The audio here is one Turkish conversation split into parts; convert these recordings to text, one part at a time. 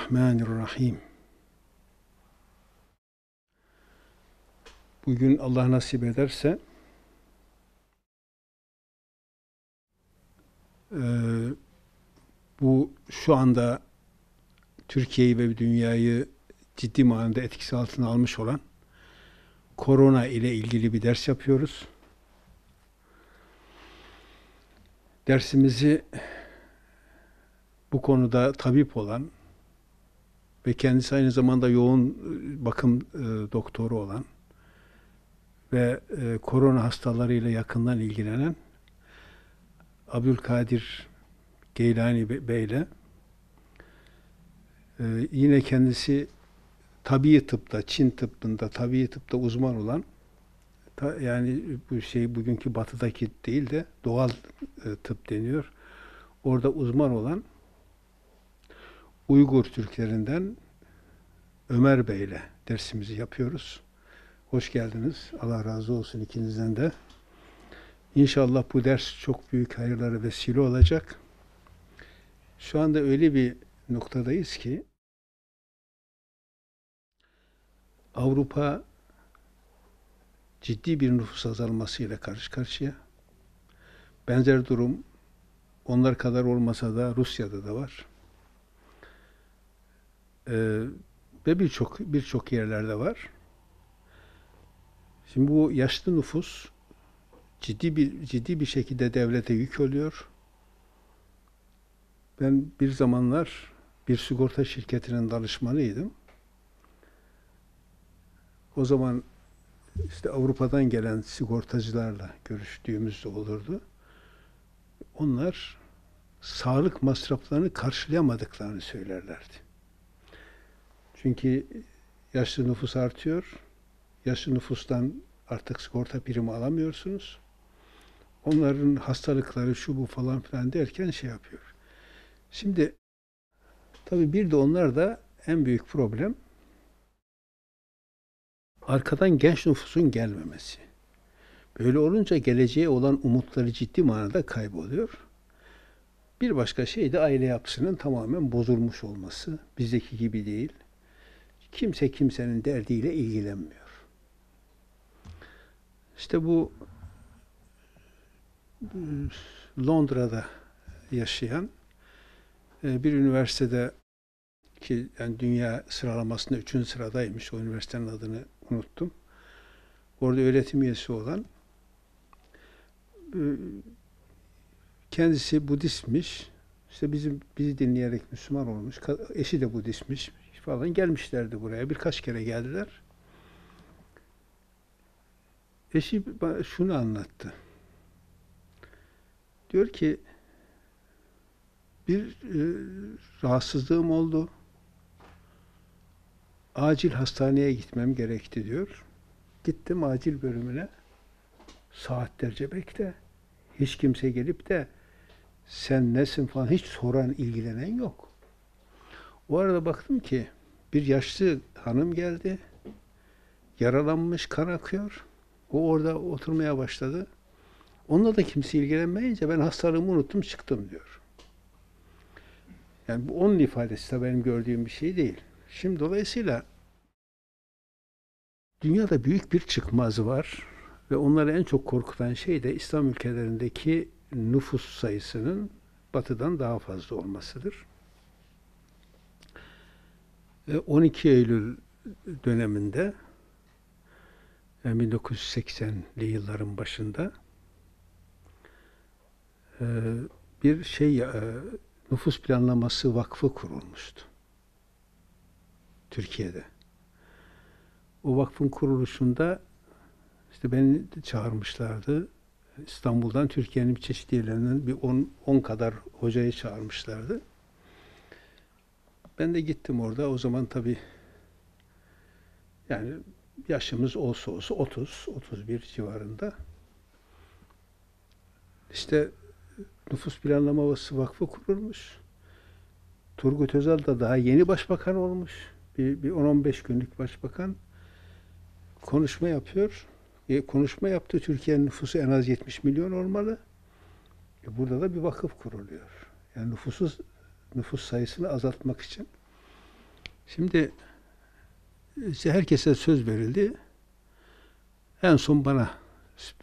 Bismillahirrahmanirrahim. Bugün Allah nasip ederse e, bu şu anda Türkiye'yi ve dünyayı ciddi manada etkisi altına almış olan korona ile ilgili bir ders yapıyoruz. Dersimizi bu konuda tabip olan ve kendisi aynı zamanda yoğun e, bakım e, doktoru olan ve e, korona hastalarıyla yakından ilgilenen Abdülkadir Geylani Bey ile e, yine kendisi tabii tıpta, Çin tıbbında, tabii tıpta uzman olan yani bu şey bugünkü batıdaki değil de doğal tıp deniyor. Orada uzman olan Uygur Türklerinden Ömer Bey ile dersimizi yapıyoruz. Hoş geldiniz. Allah razı olsun ikinizden de. İnşallah bu ders çok büyük hayırlara vesile olacak. Şu anda öyle bir noktadayız ki Avrupa ciddi bir nüfus azalmasıyla karşı karşıya. Benzer durum onlar kadar olmasa da Rusya'da da var. Ee, ve birçok birçok yerlerde var. Şimdi bu yaşlı nüfus ciddi bir ciddi bir şekilde devlete yük oluyor. Ben bir zamanlar bir sigorta şirketinin danışmanıydım. O zaman işte Avrupa'dan gelen sigortacılarla görüştüğümüzde olurdu. Onlar sağlık masraflarını karşılayamadıklarını söylerlerdi. Çünkü yaşlı nüfus artıyor. Yaşlı nüfustan artık sigorta primi alamıyorsunuz. Onların hastalıkları şu bu falan filan derken şey yapıyor. Şimdi tabii bir de onlar da en büyük problem arkadan genç nüfusun gelmemesi. Böyle olunca geleceğe olan umutları ciddi manada kayboluyor. Bir başka şey de aile yapısının tamamen bozulmuş olması. Bizdeki gibi değil. Kimse kimsenin derdiyle ilgilenmiyor. İşte bu Londra'da yaşayan e, bir üniversitede ki yani dünya sıralamasında üçüncü sıradaymış. O üniversitenin adını unuttum. Orada öğretim üyesi olan e, kendisi Budistmiş. İşte bizim bizi dinleyerek Müslüman olmuş. Eşi de Budistmiş falan gelmişlerdi buraya. Birkaç kere geldiler. Eşi şunu anlattı. Diyor ki bir e, rahatsızlığım oldu. Acil hastaneye gitmem gerekti diyor. Gittim acil bölümüne. Saatlerce bekle. Hiç kimse gelip de sen nesin falan hiç soran, ilgilenen yok. O arada baktım ki bir yaşlı hanım geldi. Yaralanmış, kan akıyor. O orada oturmaya başladı. Onunla da kimse ilgilenmeyince ben hastalığımı unuttum çıktım diyor. Yani bu onun ifadesi de benim gördüğüm bir şey değil. Şimdi dolayısıyla dünyada büyük bir çıkmaz var ve onları en çok korkutan şey de İslam ülkelerindeki nüfus sayısının batıdan daha fazla olmasıdır. 12 Eylül döneminde yani 1980'li yılların başında e, bir şey e, nüfus planlaması vakfı kurulmuştu. Türkiye'de. O vakfın kuruluşunda işte beni çağırmışlardı. İstanbul'dan Türkiye'nin çeşitli yerlerinden bir 10 kadar hocayı çağırmışlardı. Ben de gittim orada. O zaman tabii yani yaşımız olsa olsa 30, 31 civarında. İşte Nüfus Planlaması Vakfı kurulmuş. Turgut Özal da daha yeni başbakan olmuş. Bir, bir 10-15 günlük başbakan konuşma yapıyor. E, konuşma yaptı. Türkiye'nin nüfusu en az 70 milyon olmalı. E, burada da bir vakıf kuruluyor. Yani nüfusu nüfus sayısını azaltmak için. Şimdi işte herkese söz verildi. En son bana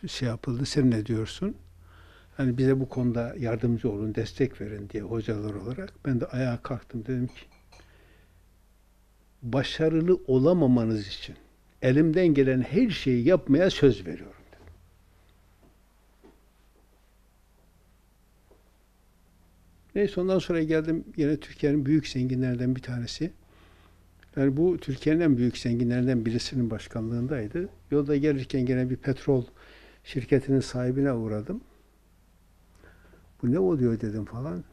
şey yapıldı. Sen ne diyorsun? Hani bize bu konuda yardımcı olun, destek verin diye hocalar olarak. Ben de ayağa kalktım. Dedim ki başarılı olamamanız için elimden gelen her şeyi yapmaya söz veriyorum. Neyse ondan sonra geldim yine Türkiye'nin büyük zenginlerden bir tanesi. Yani bu Türkiye'nin en büyük zenginlerinden birisinin başkanlığındaydı. Yolda gelirken gene bir petrol şirketinin sahibine uğradım. Bu ne oluyor dedim falan.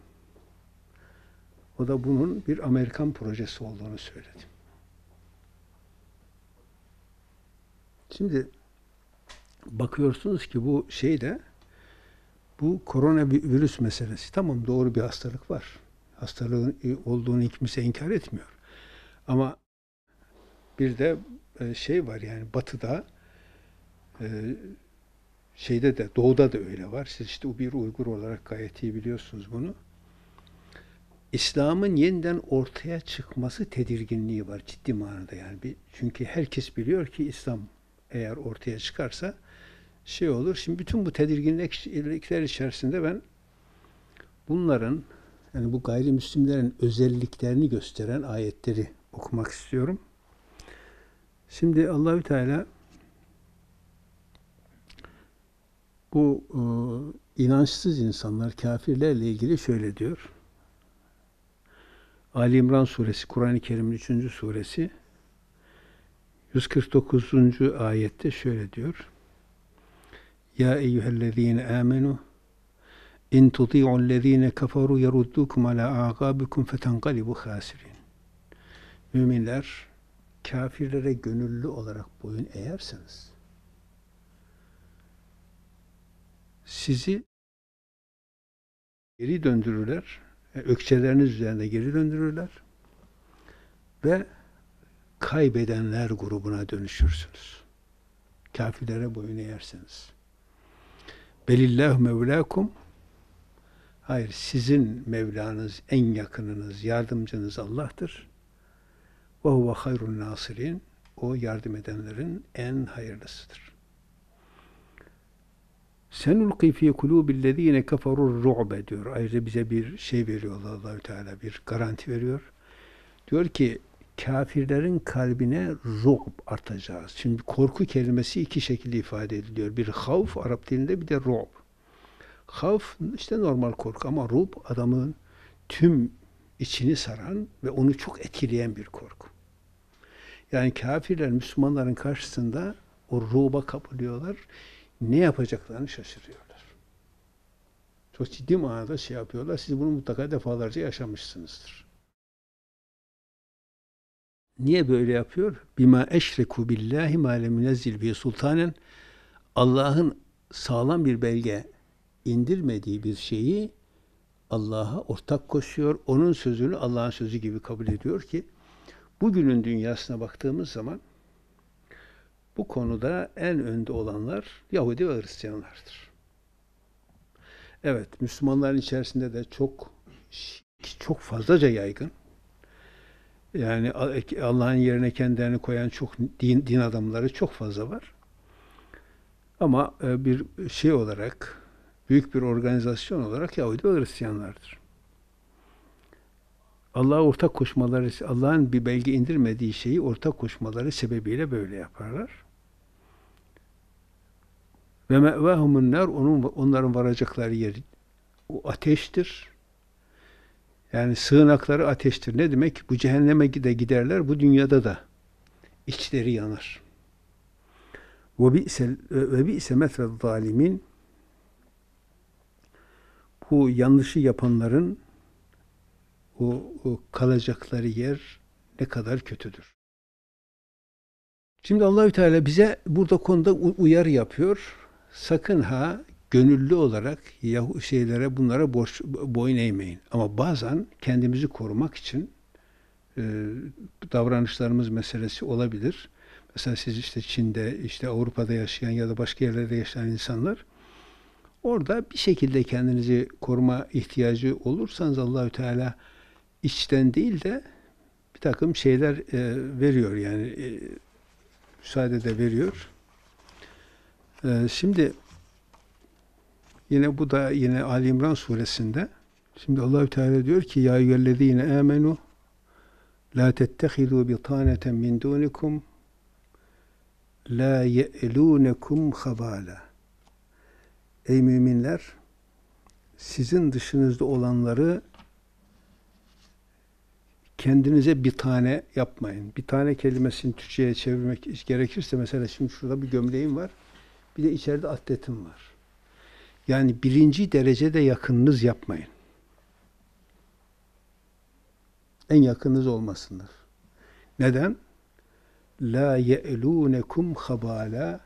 O da bunun bir Amerikan projesi olduğunu söyledi. Şimdi bakıyorsunuz ki bu şeyde bu koronavirüs meselesi tamam doğru bir hastalık var. Hastalığın olduğunu kimse inkar etmiyor. Ama bir de e, şey var yani batıda e, şeyde de doğuda da öyle var. Siz işte bir Uygur olarak gayet iyi biliyorsunuz bunu. İslam'ın yeniden ortaya çıkması tedirginliği var ciddi manada yani. Çünkü herkes biliyor ki İslam eğer ortaya çıkarsa şey olur. Şimdi bütün bu tedirginlikler içerisinde ben bunların yani bu gayrimüslimlerin özelliklerini gösteren ayetleri okumak istiyorum. Şimdi Allahü Teala bu e, inançsız insanlar, kafirlerle ilgili şöyle diyor. Ali İmran suresi, Kur'an-ı Kerim'in 3. suresi 149. ayette şöyle diyor. Ya eyyühellezine amenu in tuti'u'llezine kafaru yeruddukum ala a'gabikum fetenqalibu khasirin. Müminler kafirlere gönüllü olarak boyun eğerseniz sizi geri döndürürler. e, Ökçeleriniz üzerinde geri döndürürler. Ve kaybedenler grubuna dönüşürsünüz. Kafirlere boyun eğerseniz. Belillahu mevlakum Hayır, sizin Mevlanız, en yakınınız, yardımcınız Allah'tır. Ve huve hayrun nasirin. O yardım edenlerin en hayırlısıdır. Senulqi fi kulubillezine keferur ru'be diyor. Ayrıca bize bir şey veriyor Allah Allahü Teala bir garanti veriyor. Diyor ki kafirlerin kalbine ru'b artacağız. Şimdi korku kelimesi iki şekilde ifade ediliyor. Bir havf Arap dilinde bir de ru'b. Havf işte normal korku ama ru'b adamın tüm içini saran ve onu çok etkileyen bir korku. Yani kafirler Müslümanların karşısında o ruba kapılıyorlar. Ne yapacaklarını şaşırıyorlar. Çok ciddi manada şey yapıyorlar. Siz bunu mutlaka defalarca yaşamışsınızdır. Niye böyle yapıyor? Bima eşreku billahi ma lem sultanen Allah'ın sağlam bir belge indirmediği bir şeyi Allah'a ortak koşuyor. Onun sözünü Allah'ın sözü gibi kabul ediyor ki bugünün dünyasına baktığımız zaman bu konuda en önde olanlar Yahudi ve Hristiyanlardır. Evet, Müslümanların içerisinde de çok çok fazlaca yaygın. Yani Allah'ın yerine kendilerini koyan çok din, din adamları çok fazla var. Ama e, bir şey olarak, büyük bir organizasyon olarak Yahudi ve Hristiyanlardır. Allah'a ortak koşmaları, Allah'ın bir belge indirmediği şeyi ortak koşmaları sebebiyle böyle yaparlar. Ve me'vahumun nar onun onların varacakları yer o ateştir. Yani sığınakları ateştir. Ne demek? Bu cehenneme de giderler, bu dünyada da içleri yanar. Ve bi'se ve bi'se mesvel zalimin bu yanlışı yapanların o, o kalacakları yer ne kadar kötüdür. Şimdi Allahü Teala bize burada konuda uyarı yapıyor. Sakın ha gönüllü olarak şeylere bunlara boş, boyun eğmeyin. Ama bazen kendimizi korumak için e, davranışlarımız meselesi olabilir. Mesela siz işte Çin'de, işte Avrupa'da yaşayan ya da başka yerlerde yaşayan insanlar orada bir şekilde kendinizi koruma ihtiyacı olursanız Allahü Teala içten değil de bir takım şeyler e, veriyor yani e, müsaade de veriyor. E, şimdi yine bu da yine Ali İmran suresinde şimdi Allahü Teala diyor ki ya eyyühellezine amenu la tettehidu bitaneten min dunikum la ye'lunekum habala Ey müminler sizin dışınızda olanları kendinize bir tane yapmayın. Bir tane kelimesini Türkçe'ye çevirmek gerekirse mesela şimdi şurada bir gömleğim var. Bir de içeride atletim var. Yani birinci derecede yakınınız yapmayın. En yakınınız olmasınlar. Neden? La ye'lunekum habala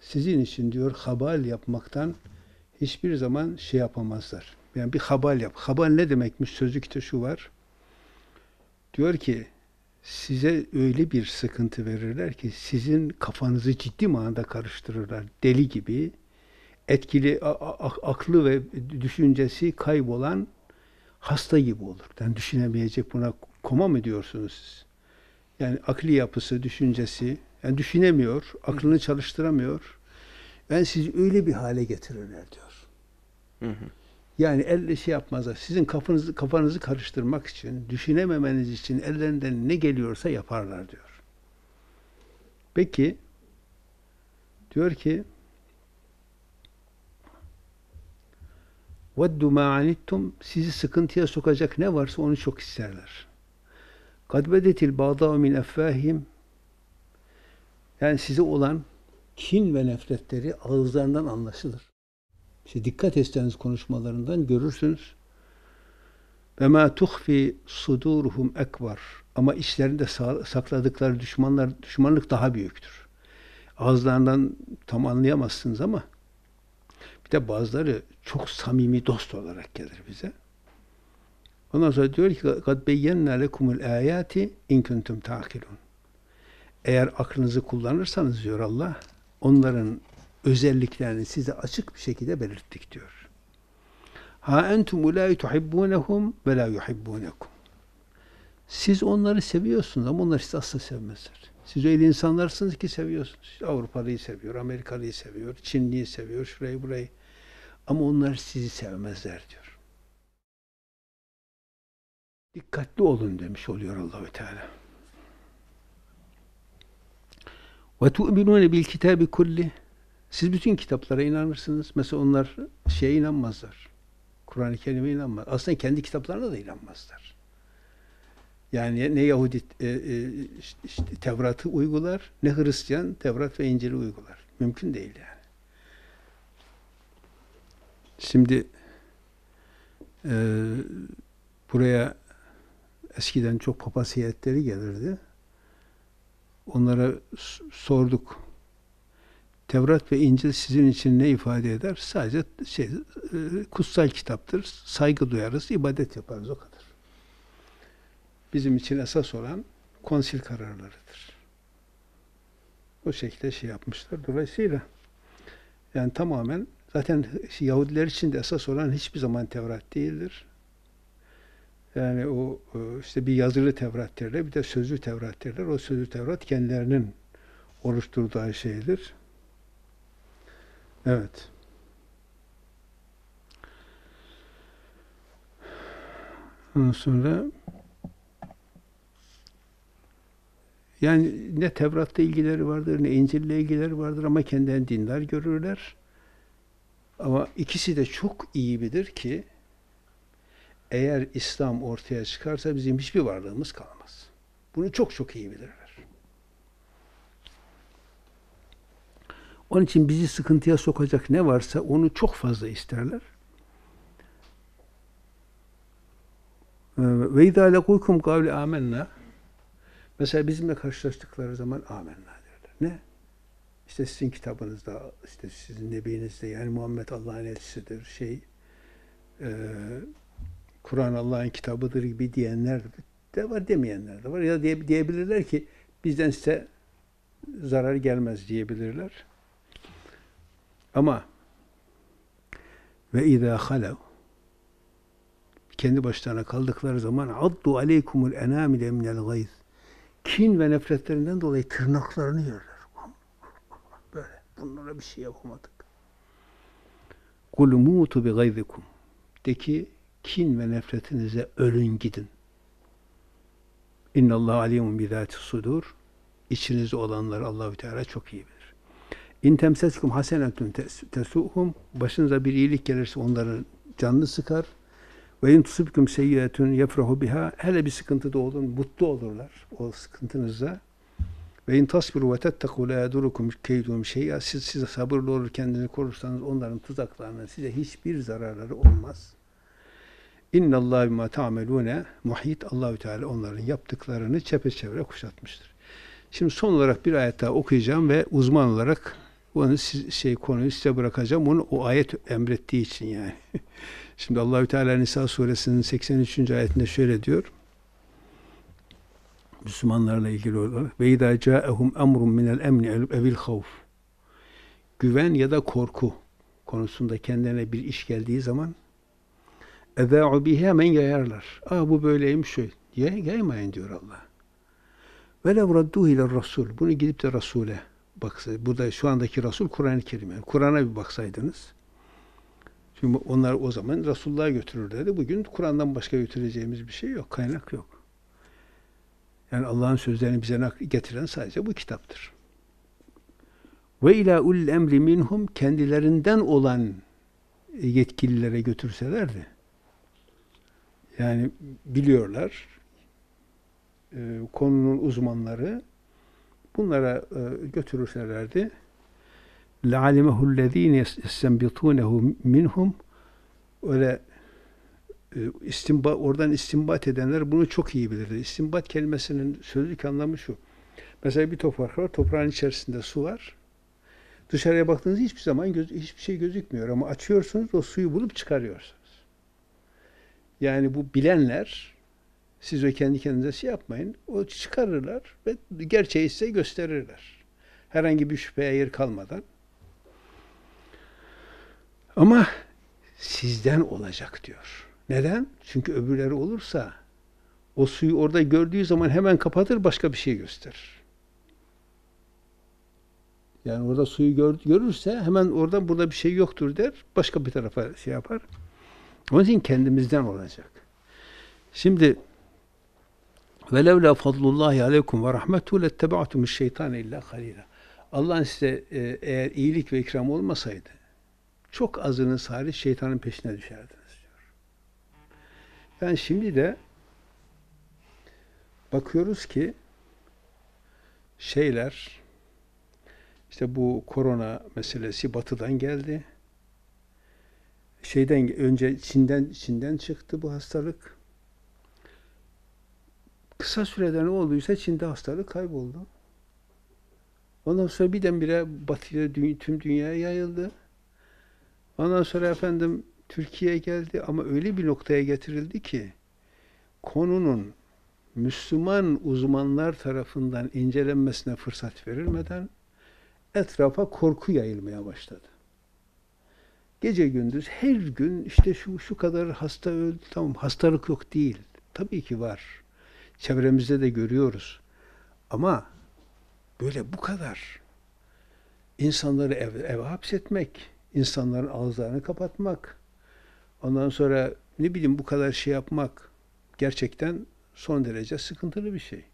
sizin için diyor habal yapmaktan hiçbir zaman şey yapamazlar. Yani bir habal yap. Habal ne demekmiş? Sözlükte şu var. Diyor ki size öyle bir sıkıntı verirler ki sizin kafanızı ciddi manada karıştırırlar. Deli gibi etkili aklı ve düşüncesi kaybolan hasta gibi olur. Yani düşünemeyecek buna koma mı diyorsunuz siz? Yani akli yapısı, düşüncesi, yani düşünemiyor, aklını çalıştıramıyor. Ben sizi öyle bir hale getirirler diyor. Hı hı. Yani elle şey yapmazlar. Sizin kafanızı, kafanızı karıştırmak için, düşünememeniz için ellerinden ne geliyorsa yaparlar diyor. Peki, diyor ki وَدُّ مَا عَنِتُّمْ Sizi sıkıntıya sokacak ne varsa onu çok isterler. قَدْ بَدَتِ الْبَعْضَاءُ مِنْ اَفْوَاهِهِمْ Yani size olan kin ve nefretleri ağızlarından anlaşılır. İşte dikkat etseniz konuşmalarından görürsünüz. Ve ma tuhfi suduruhum ekbar. Ama içlerinde sakladıkları düşmanlar düşmanlık daha büyüktür. Ağızlarından tam anlayamazsınız ama bir de bazıları çok samimi dost olarak gelir bize. Ondan sonra diyor ki kad beyyenna lekumul ayati in kuntum. Eğer aklınızı kullanırsanız diyor Allah, onların özelliklerini size açık bir şekilde belirttik diyor. Ha entum ulai tuhibbunehum ve la. Siz onları seviyorsunuz ama onlar sizi asla sevmezler. Siz öyle insanlarsınız ki seviyorsunuz. Avrupalıyı seviyor, Amerikalıyı seviyor, Çinliyi seviyor, şurayı burayı. Ama onlar sizi sevmezler diyor. Dikkatli olun demiş oluyor Allahü Teala. Ve tu'minune bil kitabi kulli siz bütün kitaplara inanırsınız. Mesela onlar şeye inanmazlar. Kur'an-ı Kerim'e inanmaz. Aslında kendi kitaplarına da inanmazlar. Yani ne Yahudi e, e, işte, Tevrat'ı uygular, ne Hristiyan Tevrat ve İncil'i uygular. Mümkün değil yani. Şimdi e, buraya eskiden çok papaz heyetleri gelirdi. Onlara sorduk Tevrat ve İncil sizin için ne ifade eder? Sadece şey, e, kutsal kitaptır. Saygı duyarız, ibadet yaparız o kadar. Bizim için esas olan konsil kararlarıdır. O şekilde şey yapmışlar. Dolayısıyla yani tamamen zaten Yahudiler için de esas olan hiçbir zaman Tevrat değildir. Yani o e, işte bir yazılı Tevrat derler, bir de sözlü Tevrat derler. O sözlü Tevrat kendilerinin oluşturduğu şeydir. Evet. Ondan sonra yani ne Tevrat'ta ilgileri vardır, ne İncil'le ilgileri vardır ama kendilerini dindar görürler. Ama ikisi de çok iyi bilir ki eğer İslam ortaya çıkarsa bizim hiçbir varlığımız kalmaz. Bunu çok çok iyi bilirler. Onun için bizi sıkıntıya sokacak ne varsa onu çok fazla isterler. Ve izâ lekûkum kavli Mesela bizimle karşılaştıkları zaman amenna derler. Ne? İşte sizin kitabınızda, işte sizin nebinizde yani Muhammed Allah'ın elçisidir, şey e, Kur'an Allah'ın kitabıdır gibi diyenler de var, demeyenler de var. Ya diye, diyebilirler ki bizden size zarar gelmez diyebilirler. Ama ve izâ halev kendi başlarına kaldıkları zaman addu aleykumul enamile minel gayz. Kin ve nefretlerinden dolayı tırnaklarını yerler. Böyle. Bunlara bir şey yapamadık. Kul mutu bi gayzikum. De ki kin ve nefretinize ölün gidin. İnnallahu alimun bi zati sudur. İçinizde olanları Allahü Teala çok iyi bilir. İn temseskum hasenetun tesuhum. Başınıza bir iyilik gelirse onların canını sıkar. Ve in tusibkum seyyiatun yefrahu biha. Hele bir sıkıntıda olun, mutlu olurlar o sıkıntınızda. Ve in tasbiru ve tetteku la yadurukum keydum şey'a. Siz size sabırlı olur kendini korursanız onların tuzaklarına size hiçbir zararları olmaz. İnna Allah bima ta'melune muhit. Allahü Teala onların yaptıklarını çepeçevre kuşatmıştır. Şimdi son olarak bir ayet daha okuyacağım ve uzman olarak onu siz, şey konuyu size bırakacağım. Onu o ayet emrettiği için yani. Şimdi Allahü Teala Nisa suresinin 83. ayetinde şöyle diyor. Müslümanlarla ilgili olarak ve idâ câehum emrun minel emni evil havf güven ya da korku konusunda kendilerine bir iş geldiği zaman اَذَاعُ bihi hemen yayarlar. Aa bu böyleymiş şöyle. Ye, yaymayın diyor Allah. وَلَوْ رَدُّهِ ile Rasul. Bunu gidip de Resul'e baksa. Burada şu andaki Resul Kur'an-ı Kerim. Yani Kur'an'a bir baksaydınız. Çünkü onlar o zaman Resulullah'a götürürlerdi. Bugün Kur'an'dan başka götüreceğimiz bir şey yok. Kaynak yok. Yani Allah'ın sözlerini bize getiren sadece bu kitaptır. Ve ila ul emri minhum kendilerinden olan yetkililere götürselerdi. Yani biliyorlar e, konunun uzmanları bunlara e, götürürselerdi. لَعَلِمَهُ الَّذ۪ينَ يَسْتَنْبِطُونَهُ minhum öyle e, istimba, oradan istimbat edenler bunu çok iyi bilirdi. İstimbat kelimesinin sözlük anlamı şu. Mesela bir toprak var, toprağın içerisinde su var. Dışarıya baktığınız hiçbir zaman göz, hiçbir şey gözükmüyor ama açıyorsunuz o suyu bulup çıkarıyorsunuz. Yani bu bilenler siz o kendi kendinize şey yapmayın. O çıkarırlar ve gerçeği size gösterirler. Herhangi bir şüpheye yer kalmadan. Ama sizden olacak diyor. Neden? Çünkü öbürleri olursa o suyu orada gördüğü zaman hemen kapatır başka bir şey gösterir. Yani orada suyu gör, görürse hemen oradan burada bir şey yoktur der. Başka bir tarafa şey yapar. Onun için kendimizden olacak. Şimdi ve levla fadlullahi aleykum ve rahmetu lettebaatumuş şeytan illa halila. Allah'ın size e, eğer iyilik ve ikram olmasaydı çok azınız hariç şeytanın peşine düşerdiniz diyor. Yani şimdi de bakıyoruz ki şeyler işte bu korona meselesi batıdan geldi. Şeyden önce Çin'den Çin'den çıktı bu hastalık. Kısa sürede ne olduysa Çin'de hastalık kayboldu. Ondan sonra birdenbire batıya tüm dünyaya yayıldı. Ondan sonra efendim Türkiye'ye geldi ama öyle bir noktaya getirildi ki konunun Müslüman uzmanlar tarafından incelenmesine fırsat verilmeden etrafa korku yayılmaya başladı. Gece gündüz her gün işte şu şu kadar hasta öldü. Tamam hastalık yok değil. Tabii ki var. Çevremizde de görüyoruz. Ama böyle bu kadar insanları ev, eve hapsetmek, insanların ağızlarını kapatmak, ondan sonra ne bileyim bu kadar şey yapmak gerçekten son derece sıkıntılı bir şey.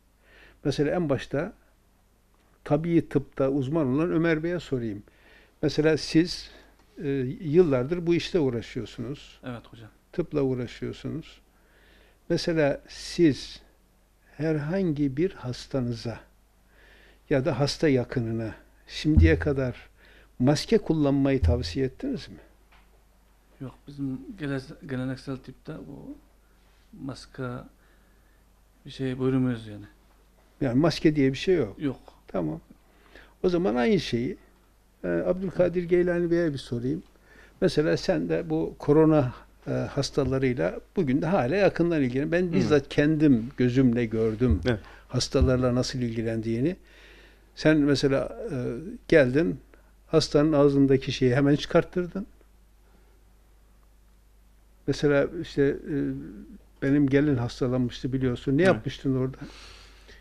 Mesela en başta tabii tıpta uzman olan Ömer Bey'e sorayım. Mesela siz e, yıllardır bu işte uğraşıyorsunuz. Evet hocam. Tıpla uğraşıyorsunuz. Mesela siz herhangi bir hastanıza ya da hasta yakınına şimdiye kadar maske kullanmayı tavsiye ettiniz mi? Yok bizim geleneksel tipte bu maske bir şey buyurmuyoruz yani. Yani maske diye bir şey yok. Yok. Tamam. O zaman aynı şeyi e, Abdülkadir Geylani Bey'e bir sorayım. Mesela sen de bu korona hastalarıyla bugün de hala yakından ilgilen. Ben bizzat kendim gözümle gördüm Evet. hastalarla nasıl ilgilendiğini. Sen mesela e, geldin hastanın ağzındaki şeyi hemen çıkarttırdın. Mesela işte e, benim gelin hastalanmıştı biliyorsun. Ne Evet. yapmıştın orada?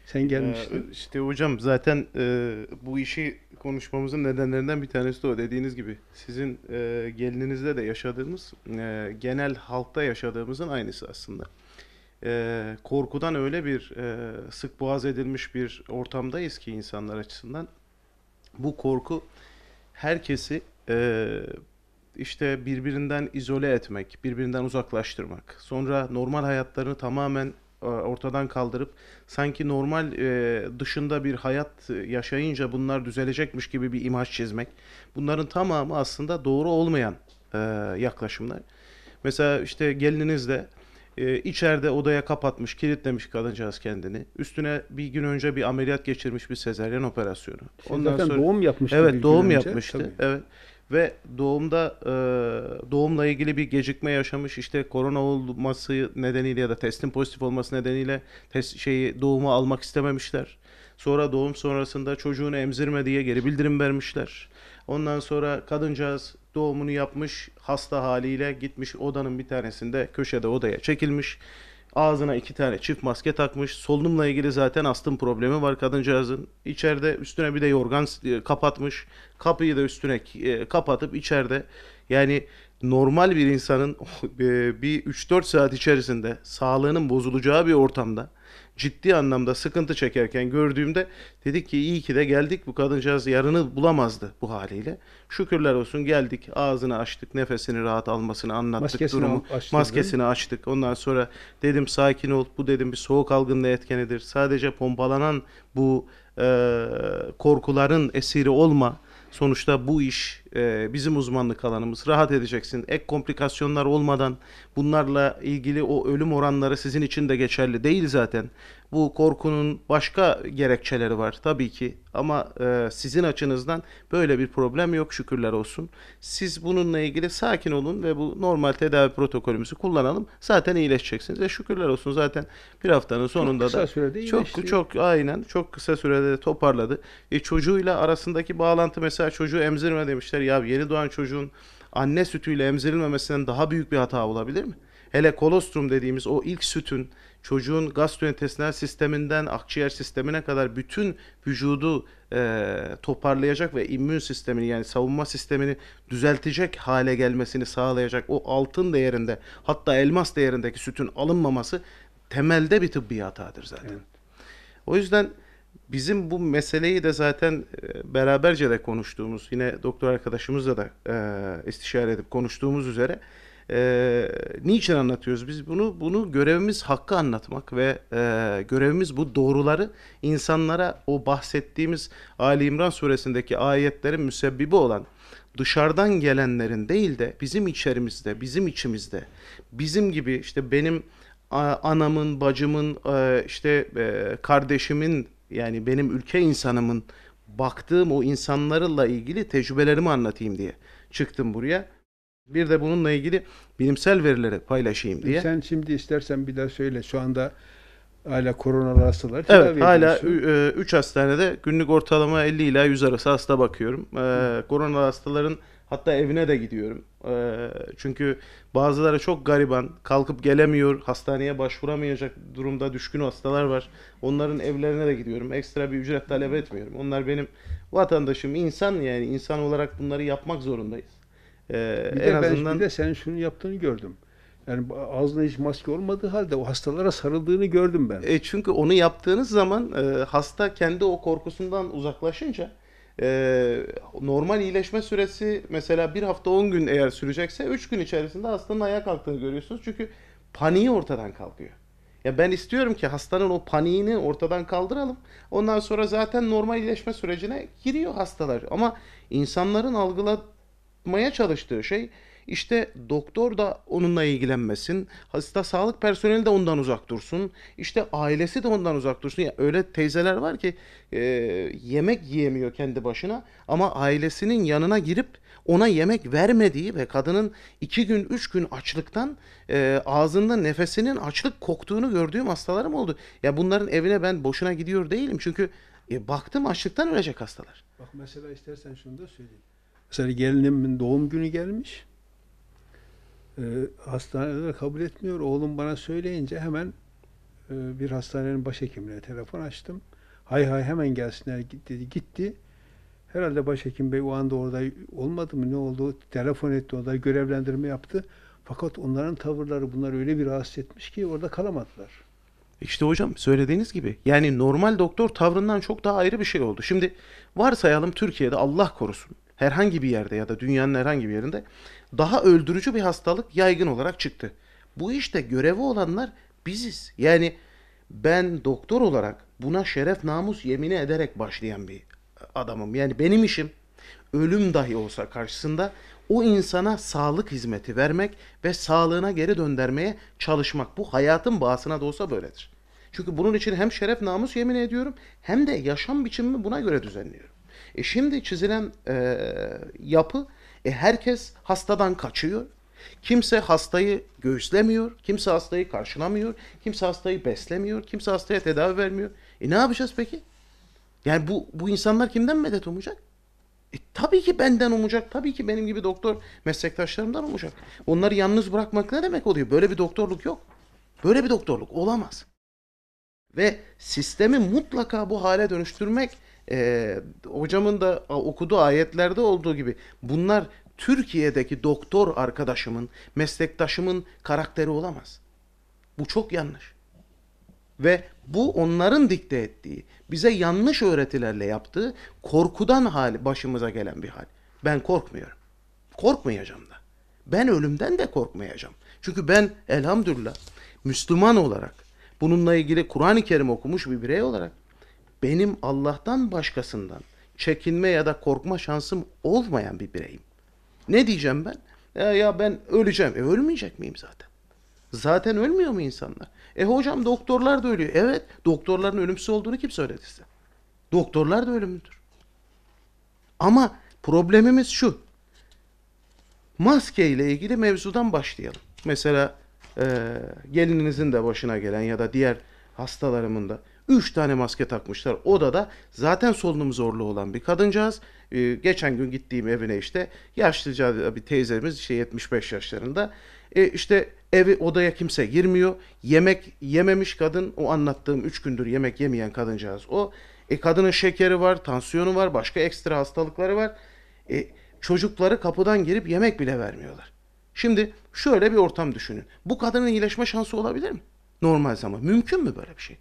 Sen gelmiştin. Ee, işte hocam zaten e, bu işi konuşmamızın nedenlerinden bir tanesi de o. Dediğiniz gibi sizin e, gelininizde de yaşadığımız e, genel halkta yaşadığımızın aynısı aslında. E, korkudan öyle bir e, sık boğaz edilmiş bir ortamdayız ki insanlar açısından. Bu korku herkesi e, işte birbirinden izole etmek, birbirinden uzaklaştırmak, sonra normal hayatlarını tamamen ortadan kaldırıp sanki normal e, dışında bir hayat yaşayınca bunlar düzelecekmiş gibi bir imaj çizmek. Bunların tamamı aslında doğru olmayan e, yaklaşımlar. Mesela işte gelininiz de e, içeride odaya kapatmış, kilitlemiş kadıncağız kendini. Üstüne bir gün önce bir ameliyat geçirmiş bir sezaryen operasyonu. Sen zaten doğum yapmıştın bir Evet doğum önce. yapmıştı. Tabii. Evet. Ve doğumda e, doğumla ilgili bir gecikme yaşamış. İşte korona olması nedeniyle ya da testin pozitif olması nedeniyle test şeyi doğumu almak istememişler. Sonra doğum sonrasında çocuğunu emzirme diye geri bildirim vermişler. Ondan sonra kadıncağız doğumunu yapmış hasta haliyle gitmiş odanın bir tanesinde köşede odaya çekilmiş. Ağzına iki tane çift maske takmış. Solunumla ilgili zaten astım problemi var kadıncağızın. İçeride üstüne bir de yorgan e, kapatmış. Kapıyı da üstüne e, kapatıp içeride yani normal bir insanın e, bir 3-4 saat içerisinde sağlığının bozulacağı bir ortamda ciddi anlamda sıkıntı çekerken gördüğümde dedik ki iyi ki de geldik bu kadıncağız yarını bulamazdı bu haliyle. Şükürler olsun geldik ağzını açtık nefesini rahat almasını anlattık Maskesini durumu. açtırdın. Maskesini açtık. Ondan sonra dedim sakin ol. Bu dedim bir soğuk algınlığı etkenidir. Sadece pompalanan bu e, korkuların esiri olma. Sonuçta bu iş e, bizim uzmanlık alanımız. Rahat edeceksin. Ek komplikasyonlar olmadan bunlarla ilgili o ölüm oranları sizin için de geçerli değil zaten. Bu korkunun başka gerekçeleri var tabii ki ama e, sizin açınızdan böyle bir problem yok şükürler olsun. Siz bununla ilgili sakin olun ve bu normal tedavi protokolümüzü kullanalım. Zaten iyileşeceksiniz ve şükürler olsun zaten bir haftanın sonunda kısa da sürede çok çok aynen çok kısa sürede de toparladı. E, çocuğuyla arasındaki bağlantı mesela çocuğu emzirme demişler. Ya yeni doğan çocuğun anne sütüyle emzirilmemesinden daha büyük bir hata olabilir mi? Hele kolostrum dediğimiz o ilk sütün çocuğun gastrointestinal sisteminden akciğer sistemine kadar bütün vücudu e, toparlayacak ve immün sistemini yani savunma sistemini düzeltecek hale gelmesini sağlayacak o altın değerinde hatta elmas değerindeki sütün alınmaması temelde bir tıbbi hatadır zaten. Evet. O yüzden bizim bu meseleyi de zaten e, beraberce de konuştuğumuz, yine doktor arkadaşımızla da e, istişare edip konuştuğumuz üzere e, niçin anlatıyoruz? Biz bunu bunu görevimiz hakkı anlatmak ve e, görevimiz bu doğruları insanlara o bahsettiğimiz Ali İmran suresindeki ayetlerin müsebbibi olan dışarıdan gelenlerin değil de bizim içerimizde, bizim içimizde, bizim gibi işte benim anamın, bacımın, e, işte e, kardeşimin yani benim ülke insanımın baktığım o insanlarla ilgili tecrübelerimi anlatayım diye çıktım buraya. Bir de bununla ilgili bilimsel verileri paylaşayım diye. Sen şimdi istersen bir daha söyle. Şu anda hala koronalı hastalar tedavi Evet hala ediyorsun. 3 hastanede günlük ortalama 50 ila 100 arası hasta bakıyorum. Ee, korona hastaların hatta evine de gidiyorum. Ee, çünkü bazıları çok gariban, kalkıp gelemiyor, hastaneye başvuramayacak durumda düşkün hastalar var. Onların evlerine de gidiyorum. Ekstra bir ücret talep etmiyorum. Onlar benim vatandaşım, insan yani insan olarak bunları yapmak zorundayız. Ee, Bir en de ben azından bir de senin şunu yaptığını gördüm. Yani bu ağzında hiç maske olmadığı halde o hastalara sarıldığını gördüm ben. E çünkü onu yaptığınız zaman e, hasta kendi o korkusundan uzaklaşınca e, normal iyileşme süresi mesela bir hafta 10 gün eğer sürecekse 3 gün içerisinde hastanın ayağa kalktığını görüyorsunuz. Çünkü paniği ortadan kalkıyor. Ya ben istiyorum ki hastanın o paniğini ortadan kaldıralım. Ondan sonra zaten normal iyileşme sürecine giriyor hastalar. Ama insanların algılatmaya çalıştığı şey işte doktor da onunla ilgilenmesin. Hasta sağlık personeli de ondan uzak dursun. İşte ailesi de ondan uzak dursun. Ya öyle teyzeler var ki e, yemek yiyemiyor kendi başına ama ailesinin yanına girip ona yemek vermediği ve kadının iki gün üç gün açlıktan e, ağzında nefesinin açlık koktuğunu gördüğüm hastalarım oldu. Ya bunların evine ben boşuna gidiyor değilim çünkü e, baktım açlıktan ölecek hastalar. Bak mesela istersen şunu da söyleyeyim. Mesela gelinimin doğum günü gelmiş. E, hastaneler kabul etmiyor. Oğlum bana söyleyince hemen e, bir hastanenin başhekimine telefon açtım. Hay hay hemen gelsinler dedi. Gitti. Herhalde başhekim bey o anda orada olmadı mı ne oldu? Telefon etti orada görevlendirme yaptı. Fakat onların tavırları bunlar öyle bir rahatsız etmiş ki orada kalamadılar. İşte hocam söylediğiniz gibi yani normal doktor tavrından çok daha ayrı bir şey oldu. Şimdi varsayalım Türkiye'de Allah korusun herhangi bir yerde ya da dünyanın herhangi bir yerinde daha öldürücü bir hastalık yaygın olarak çıktı. Bu işte görevi olanlar biziz. Yani ben doktor olarak buna şeref namus yemini ederek başlayan bir adamım. Yani benim işim ölüm dahi olsa karşısında o insana sağlık hizmeti vermek ve sağlığına geri döndürmeye çalışmak. Bu hayatın bağısına da olsa böyledir. Çünkü bunun için hem şeref namus yemin ediyorum hem de yaşam biçimimi buna göre düzenliyorum. E şimdi çizilen e, yapı e, herkes hastadan kaçıyor. Kimse hastayı göğüslemiyor, kimse hastayı karşılamıyor, kimse hastayı beslemiyor, kimse hastaya tedavi vermiyor. E ne yapacağız peki? Yani bu bu insanlar kimden medet umacak? E, tabii ki benden umacak. Tabii ki benim gibi doktor meslektaşlarımdan umacak. Onları yalnız bırakmak ne demek oluyor? Böyle bir doktorluk yok. Böyle bir doktorluk olamaz. Ve sistemi mutlaka bu hale dönüştürmek e, hocamın da okuduğu ayetlerde olduğu gibi bunlar Türkiye'deki doktor arkadaşımın, meslektaşımın karakteri olamaz. Bu çok yanlış. Ve bu onların dikte ettiği, bize yanlış öğretilerle yaptığı korkudan hali başımıza gelen bir hal. Ben korkmuyorum. Korkmayacağım da. Ben ölümden de korkmayacağım. Çünkü ben elhamdülillah Müslüman olarak bununla ilgili Kur'an-ı Kerim okumuş bir birey olarak benim Allah'tan başkasından çekinme ya da korkma şansım olmayan bir bireyim. Ne diyeceğim ben? Ya, ya ben öleceğim. E ölmeyecek miyim zaten? Zaten ölmüyor mu insanlar? E hocam doktorlar da ölüyor. Evet, doktorların ölümsüz olduğunu kim söyledi size? Doktorlar da ölümlüdür. Ama problemimiz şu. Maske ile ilgili mevzudan başlayalım. Mesela e, gelininizin de başına gelen ya da diğer hastalarımın da üç tane maske takmışlar. Odada zaten solunum zorluğu olan bir kadıncağız. E, geçen gün gittiğim evine işte yaşlıca bir teyzemiz işte 75 yaşlarında. E, işte evi odaya kimse girmiyor. Yemek yememiş kadın o anlattığım 3 gündür yemek yemeyen kadıncağız o. E kadının şekeri var, tansiyonu var, başka ekstra hastalıkları var. E, çocukları kapıdan girip yemek bile vermiyorlar. Şimdi şöyle bir ortam düşünün. Bu kadının iyileşme şansı olabilir mi? Normal zaman. Mümkün mü böyle bir şey?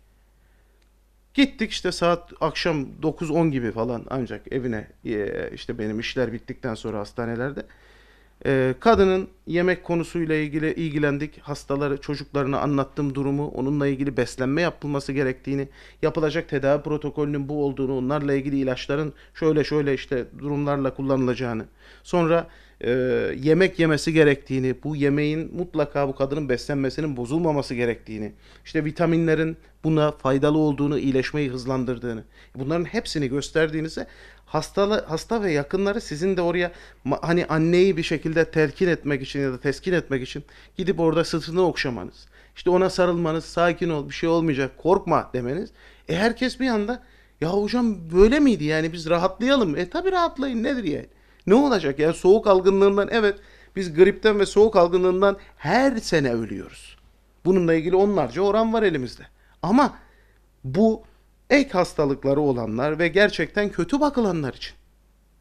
Gittik işte saat akşam 9-10 gibi falan ancak evine e, işte benim işler bittikten sonra hastanelerde. E, kadının yemek konusuyla ilgili ilgilendik. Hastaları, çocuklarına anlattığım durumu, onunla ilgili beslenme yapılması gerektiğini, yapılacak tedavi protokolünün bu olduğunu, onlarla ilgili ilaçların şöyle şöyle işte durumlarla kullanılacağını. Sonra e, yemek yemesi gerektiğini, bu yemeğin mutlaka bu kadının beslenmesinin bozulmaması gerektiğini, işte vitaminlerin buna faydalı olduğunu, iyileşmeyi hızlandırdığını, bunların hepsini gösterdiğinizde hastalı, hasta ve yakınları sizin de oraya hani anneyi bir şekilde telkin etmek için ya da teskin etmek için gidip orada sırtını okşamanız, işte ona sarılmanız, sakin ol, bir şey olmayacak, korkma demeniz. E herkes bir anda ya hocam böyle miydi yani biz rahatlayalım. E tabi rahatlayın nedir yani? Ne olacak yani soğuk algınlığından evet biz gripten ve soğuk algınlığından her sene ölüyoruz. Bununla ilgili onlarca oran var elimizde. Ama bu ek hastalıkları olanlar ve gerçekten kötü bakılanlar için.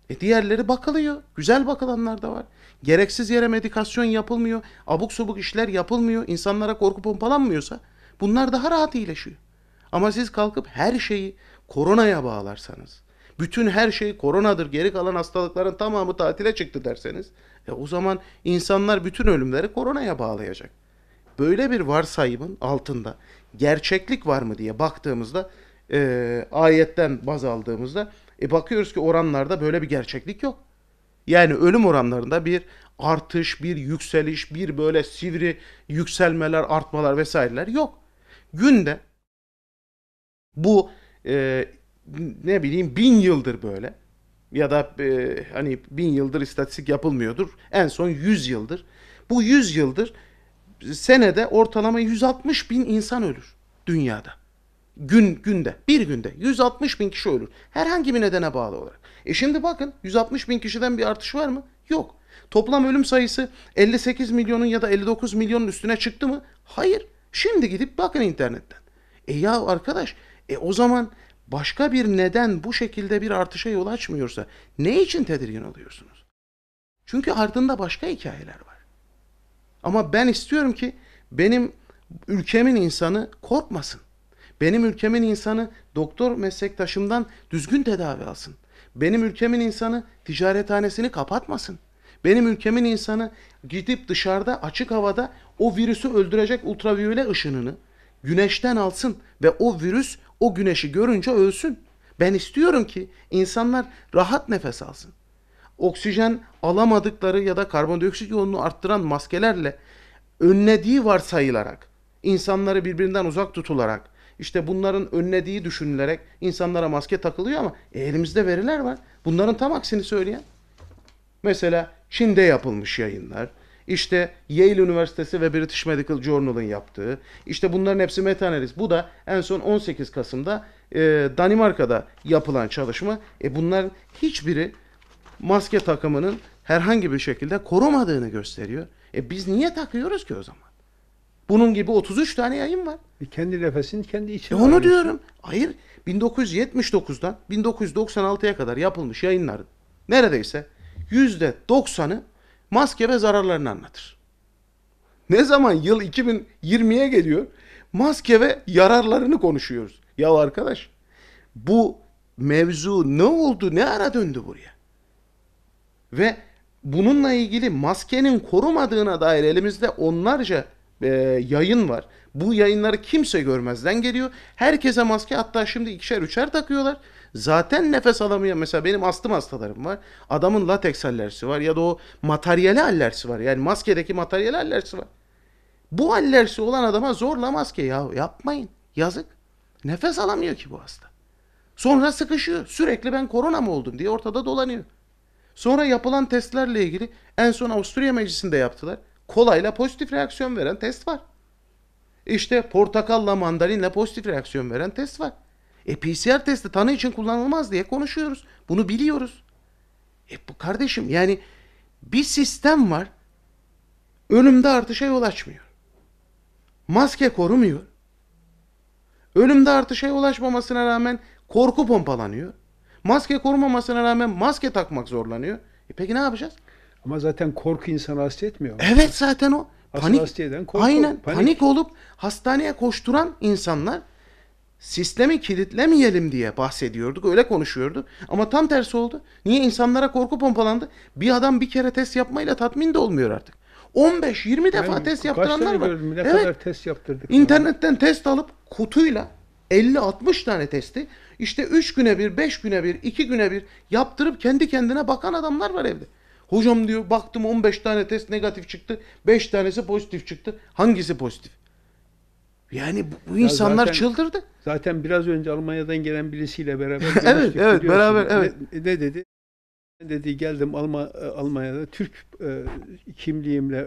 E diğerleri bakılıyor. Güzel bakılanlar da var. Gereksiz yere medikasyon yapılmıyor. Abuk subuk işler yapılmıyor. insanlara korku pompalanmıyorsa bunlar daha rahat iyileşiyor. Ama siz kalkıp her şeyi koronaya bağlarsanız, bütün her şey koronadır, geri kalan hastalıkların tamamı tatile çıktı derseniz, e o zaman insanlar bütün ölümleri koronaya bağlayacak. Böyle bir varsayımın altında gerçeklik var mı diye baktığımızda, e, ayetten baz aldığımızda, e bakıyoruz ki oranlarda böyle bir gerçeklik yok. Yani ölüm oranlarında bir artış, bir yükseliş, bir böyle sivri yükselmeler, artmalar vesaireler yok. Günde bu e, ne bileyim bin yıldır böyle ya da e, hani bin yıldır istatistik yapılmıyordur. En son 100 yıldır. Bu 100 yıldır senede ortalama 160 bin insan ölür dünyada. Gün günde bir günde 160 bin kişi ölür. Herhangi bir nedene bağlı olarak. E şimdi bakın 160 bin kişiden bir artış var mı? Yok. Toplam ölüm sayısı 58 milyonun ya da 59 milyonun üstüne çıktı mı? Hayır. Şimdi gidip bakın internetten. E ya arkadaş, e o zaman başka bir neden bu şekilde bir artışa yol açmıyorsa ne için tedirgin oluyorsunuz? Çünkü ardında başka hikayeler var. Ama ben istiyorum ki benim ülkemin insanı korkmasın. Benim ülkemin insanı doktor meslektaşımdan düzgün tedavi alsın. Benim ülkemin insanı ticarethanesini kapatmasın. Benim ülkemin insanı gidip dışarıda açık havada o virüsü öldürecek ultraviyole ışınını güneşten alsın ve o virüs o güneşi görünce ölsün. Ben istiyorum ki insanlar rahat nefes alsın oksijen alamadıkları ya da karbondioksit yoğunluğu arttıran maskelerle önlediği varsayılarak, insanları birbirinden uzak tutularak, işte bunların önlediği düşünülerek insanlara maske takılıyor ama e, elimizde veriler var. Bunların tam aksini söyleyen. Mesela Çin'de yapılmış yayınlar, işte Yale Üniversitesi ve British Medical Journal'ın yaptığı, işte bunların hepsi meta-analiz. Bu da en son 18 Kasım'da e, Danimarka'da yapılan çalışma. E bunların hiçbiri maske takımının herhangi bir şekilde korumadığını gösteriyor. E biz niye takıyoruz ki o zaman? Bunun gibi 33 tane yayın var. E kendi nefesini kendi E içine onu alıyorsun. diyorum. Hayır 1979'dan 1996'ya kadar yapılmış yayınların neredeyse %90'ı maske ve zararlarını anlatır. Ne zaman yıl 2020'ye geliyor maske ve yararlarını konuşuyoruz. Ya arkadaş bu mevzu ne oldu ne ara döndü buraya? Ve bununla ilgili maskenin korumadığına dair elimizde onlarca e, yayın var. Bu yayınları kimse görmezden geliyor. Herkese maske hatta şimdi ikişer üçer takıyorlar. Zaten nefes alamıyor. Mesela benim astım hastalarım var. Adamın lateks alerjisi var ya da o materyale alerjisi var. Yani maskedeki materyale alerjisi var. Bu alerjisi olan adama zorla maske ya yapmayın. Yazık. Nefes alamıyor ki bu hasta. Sonra sıkışıyor. Sürekli ben korona mı oldum diye ortada dolanıyor. Sonra yapılan testlerle ilgili en son Avusturya Meclisi'nde yaptılar. Kolayla pozitif reaksiyon veren test var. İşte portakalla mandalinle pozitif reaksiyon veren test var. E PCR testi tanı için kullanılmaz diye konuşuyoruz. Bunu biliyoruz. E bu kardeşim yani bir sistem var. Ölümde artışa yol açmıyor. Maske korumuyor. Ölümde artışa yol açmamasına rağmen korku pompalanıyor. Maske korumamasına rağmen maske takmak zorlanıyor. E peki ne yapacağız? Ama zaten korku insanı hasta etmiyor. mu? Evet zaten o. Panik. korku, Aynen. panik. Panik. olup hastaneye koşturan insanlar sistemi kilitlemeyelim diye bahsediyorduk. Öyle konuşuyorduk. Ama tam tersi oldu. Niye insanlara korku pompalandı? Bir adam bir kere test yapmayla tatmin de olmuyor artık. 15-20 defa Ben test kaç yaptıranlar tane var. gördüm, Ne Evet. kadar test yaptırdık. İnternetten test alıp kutuyla 50-60 tane testi işte 3 güne bir, 5 güne bir, 2 güne bir yaptırıp kendi kendine bakan adamlar var evde. Hocam diyor baktım 15 tane test negatif çıktı. 5 tanesi pozitif çıktı. Hangisi pozitif? Yani bu, bu Ya insanlar zaten- çıldırdı. Zaten biraz önce Almanya'dan gelen birisiyle beraber Evet, evet, beraber, evet. Ne, ne dedi? Ben dedi geldim Alma, Almanya'da Türk e, kimliğimle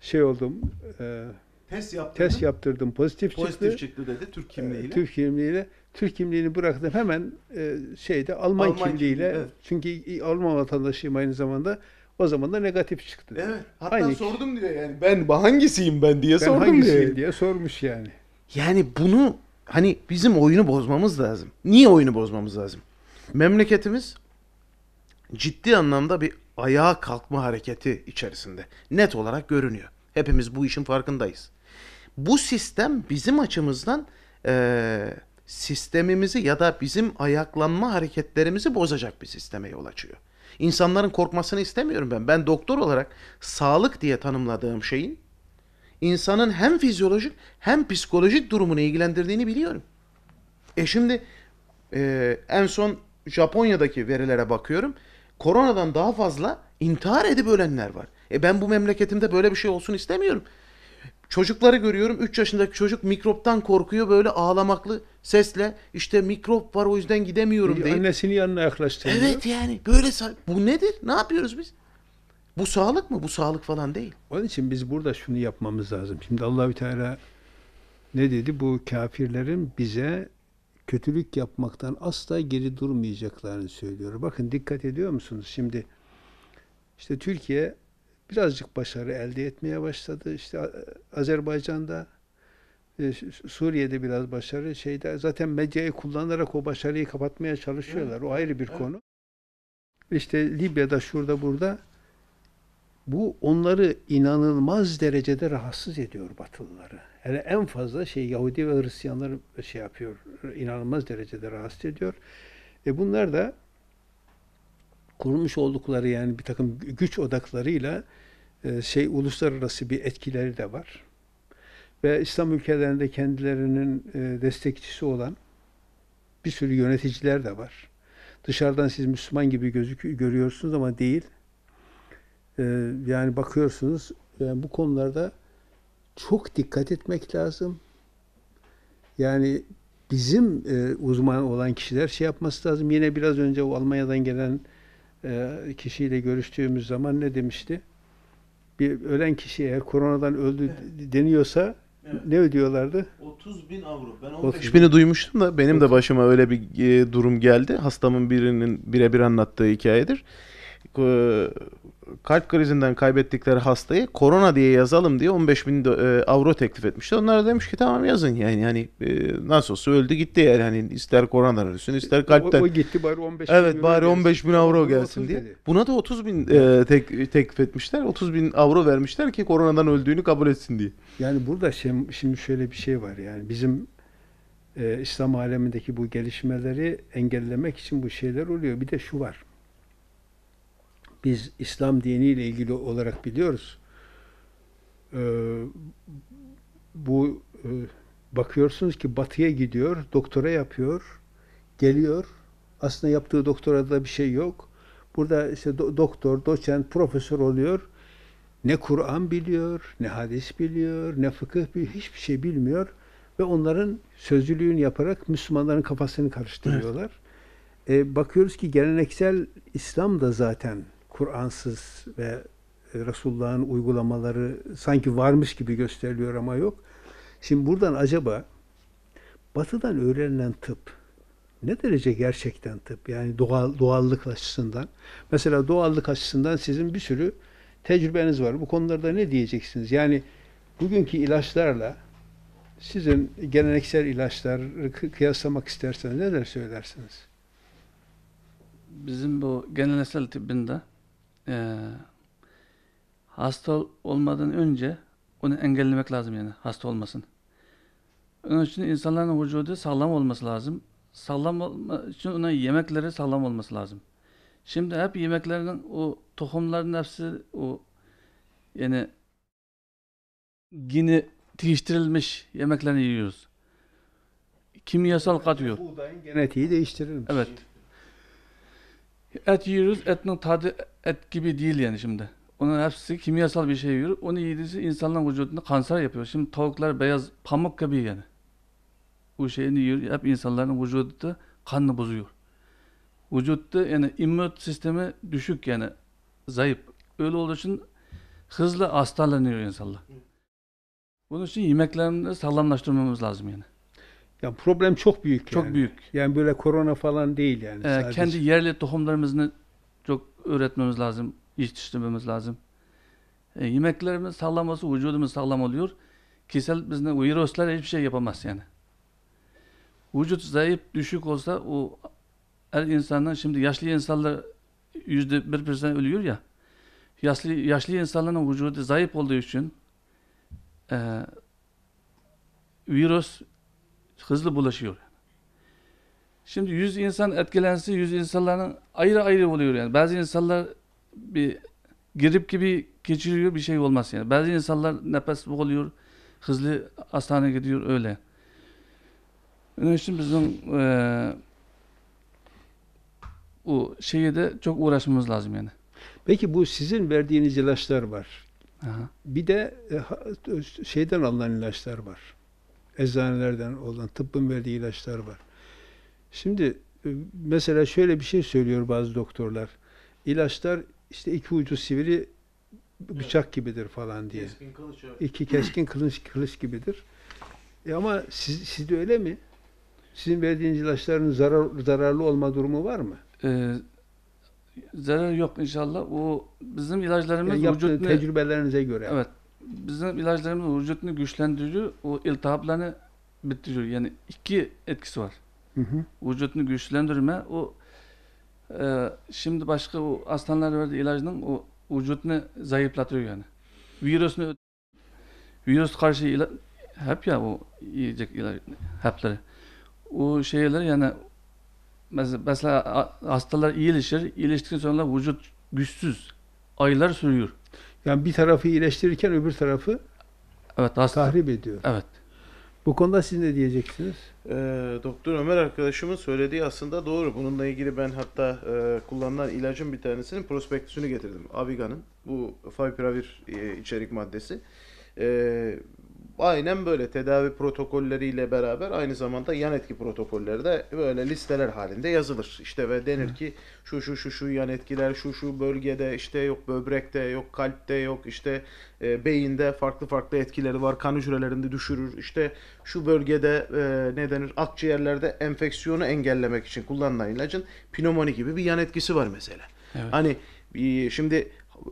şey oldum. e, Test yaptı. test yaptırdım. Pozitif, çıktı. çıktı dedi Türk E, Türk kimliğiyle. Türk kimliğini bıraktım hemen e, şeyde Alman, Alman kimliğiyle. kimliği, evet. Çünkü Alman vatandaşıyım aynı zamanda. O zaman da negatif çıktı. Evet. Hatta Aynı- sordum diyor yani. Ben hangisiyim ben diye Ben sordum hangisiyim diyor. diye sormuş yani. Yani bunu hani bizim oyunu bozmamız lazım. Niye oyunu bozmamız lazım? Memleketimiz ciddi anlamda bir ayağa kalkma hareketi içerisinde. Net olarak görünüyor. Hepimiz bu işin farkındayız. Bu sistem bizim açımızdan eee, sistemimizi ya da bizim ayaklanma hareketlerimizi bozacak bir sisteme yol açıyor. İnsanların korkmasını istemiyorum ben. Ben doktor olarak sağlık diye tanımladığım şeyin insanın hem fizyolojik hem psikolojik durumunu ilgilendirdiğini biliyorum. E şimdi e, en son Japonya'daki verilere bakıyorum. Koronadan daha fazla intihar edip ölenler var. E ben bu memleketimde böyle bir şey olsun istemiyorum. Çocukları görüyorum. 3 yaşındaki çocuk mikroptan korkuyor böyle ağlamaklı sesle. işte mikrop var o yüzden gidemiyorum diye. Annesini yanına yaklaştırıyor. Evet yani böyle bu nedir? Ne yapıyoruz biz? Bu sağlık mı? Bu sağlık falan değil. Onun için biz burada şunu yapmamız lazım. Şimdi Allahü Teala ne dedi? Bu kafirlerin bize kötülük yapmaktan asla geri durmayacaklarını söylüyor. Bakın dikkat ediyor musunuz? Şimdi İşte Türkiye birazcık başarı elde etmeye başladı. İşte A- Azerbaycan'da, e, Su- Suriye'de biraz başarı. Şeyde zaten medyayı kullanarak o başarıyı kapatmaya çalışıyorlar. O ayrı bir konu. İşte Libya'da şurada burada bu onları inanılmaz derecede rahatsız ediyor Batılıları. Hele en fazla şey Yahudi ve Hristiyanları şey yapıyor, inanılmaz derecede rahatsız ediyor. E bunlar da kurmuş oldukları yani bir takım güç odaklarıyla e, şey uluslararası bir etkileri de var. Ve İslam ülkelerinde kendilerinin e, destekçisi olan bir sürü yöneticiler de var. Dışarıdan siz Müslüman gibi gözük görüyorsunuz ama değil. E, yani bakıyorsunuz yani bu konularda çok dikkat etmek lazım. Yani bizim uzman olan kişiler şey yapması lazım. Yine biraz önce o Almanya'dan gelen kişiyle görüştüğümüz zaman ne demişti? Bir ölen kişi eğer koronadan öldü deniyorsa Evet. ne ödüyorlardı? 30 bin avro. Ben 30 15 5000'i bin duymuştum da benim de başıma öyle bir e, durum geldi. Hastamın birinin birebir anlattığı hikayedir. E, Kalp krizinden kaybettikleri hastayı korona diye yazalım diye 15 bin e, avro teklif etmişti. Onlar da demiş ki tamam yazın yani yani e, nasıl olsa öldü gitti yani hani ister koronadan ölsün ister kalpten. O, o gitti bari 15 bin Evet bari gelsin. 15 bin avro gelsin 30 diye. dedi. Buna da 30 bin e, tek, teklif etmişler. 30 bin avro vermişler ki koronadan öldüğünü kabul etsin diye. Yani burada şem- şimdi şöyle bir şey var yani bizim e, İslam alemindeki bu gelişmeleri engellemek için bu şeyler oluyor. Bir de şu var. Biz İslam diniyle ilgili olarak biliyoruz. E, bu e, bakıyorsunuz ki batıya gidiyor, doktora yapıyor, geliyor. Aslında yaptığı doktorada bir şey yok. Burada işte do- doktor, doçent, profesör oluyor. Ne Kur'an biliyor, ne hadis biliyor, ne fıkıh biliyor, hiçbir şey bilmiyor. Ve onların sözcülüğünü yaparak Müslümanların kafasını karıştırıyorlar. E, bakıyoruz ki geleneksel İslam da zaten Kur'ansız ve e, Resulullah'ın uygulamaları sanki varmış gibi gösteriliyor ama yok. Şimdi buradan acaba batıdan öğrenilen tıp ne derece gerçekten tıp? Yani doğal, doğallık açısından. Mesela doğallık açısından sizin bir sürü tecrübeniz var. Bu konularda ne diyeceksiniz? Yani bugünkü ilaçlarla sizin geleneksel ilaçları kı- kıyaslamak isterseniz neler söylersiniz? Bizim bu geleneksel tıbbında eee hasta olmadan önce onu engellemek lazım yani hasta olmasın. Onun için insanların vücudu sağlam olması lazım. Sağlam olma için ona yemekleri sağlam olması lazım. Şimdi hep yemeklerinin o tohumların hepsi o yani yine değiştirilmiş yemeklerini yiyoruz. Kimyasal katıyor. Buğdayın genetiği değiştirilmiş. Evet. Et yiyoruz, etin tadı et gibi değil yani şimdi. Onun hepsi kimyasal bir şey yiyor. Onu yediğisi insanların vücudunda kanser yapıyor. Şimdi tavuklar beyaz pamuk gibi yani. Bu şeyini yiyor, hep insanların vücudunda kanını bozuyor. Vücutta yani immün sistemi düşük yani zayıf. Öyle olduğu için hızlı hastalanıyor insanlar. Bunun için yemeklerini sağlamlaştırmamız lazım yani. Ya problem çok büyük Çok yani. büyük. Yani böyle korona falan değil yani. Ee, sadece. kendi yerli tohumlarımızı çok öğretmemiz lazım, yetiştirmemiz lazım. E, yemeklerimiz sağlam olsa vücudumuz sağlam oluyor. Kişisel bizden virüsler hiçbir şey yapamaz yani. Vücut zayıf, düşük olsa o her insanın şimdi yaşlı insanlar yüzde bir persen ölüyor ya. Yaşlı, yaşlı insanların vücudu zayıf olduğu için e, virüs hızlı bulaşıyor. Şimdi 100 insan etkilense 100 insanların ayrı ayrı oluyor yani. Bazı insanlar bir grip gibi geçiriyor bir şey olmaz yani. Bazı insanlar nefes oluyor, hızlı hastaneye gidiyor öyle. Onun için bizim eee o şeye de çok uğraşmamız lazım yani. Peki bu sizin verdiğiniz ilaçlar var. Aha. Bir de e, ha- şeyden alınan ilaçlar var. Eczanelerden olan tıbbın verdiği ilaçlar var. Şimdi e, mesela şöyle bir şey söylüyor bazı doktorlar. İlaçlar işte iki ucu sivri bıçak gibidir falan diye. Keskin kılıç evet. İki keskin kılıç kılıç gibidir. E ama siz, sizde öyle mi? Sizin verdiğiniz ilaçların zarar, zararlı olma durumu var mı? Eee, zarar yok inşallah. O bizim ilaçlarımız Yani yaptığın vücudunu tecrübelerinize göre. evet bizim ilaçlarımız vücudunu güçlendiriyor. O iltihaplarını bitiriyor. Yani iki etkisi var. Hı hı. Vücudunu güçlendirme o e, şimdi başka o hastaneler verdiği ilacın o vücudunu zayıflatıyor yani. Virüsünü virüs karşı ila, hep ya o yiyecek ilaç hapları. O şeyler yani mesela, hastalar iyileşir. İyileştikten sonra vücut güçsüz. Aylar sürüyor. Yani bir tarafı iyileştirirken öbür tarafı Evet hasta. tahrip ediyor. Evet. Bu konuda siz ne diyeceksiniz? Ee, Doktor Ömer arkadaşımın söylediği aslında doğru. Bununla ilgili ben hatta e, kullanılan ilacın bir tanesinin prospektüsünü getirdim. Aviga'nın. Bu favipiravir e, içerik maddesi. Ee, aynen böyle tedavi protokolleriyle beraber aynı zamanda yan etki protokolleri de böyle listeler halinde yazılır. İşte ve denir ki şu şu şu şu yan etkiler şu şu bölgede işte yok böbrekte yok kalpte yok işte e, beyinde farklı farklı etkileri var. Kan hücrelerini düşürür. İşte şu bölgede e, ne denir akciğerlerde enfeksiyonu engellemek için kullanılan ilacın pnömoni gibi bir yan etkisi var mesela. Evet. Hani şimdi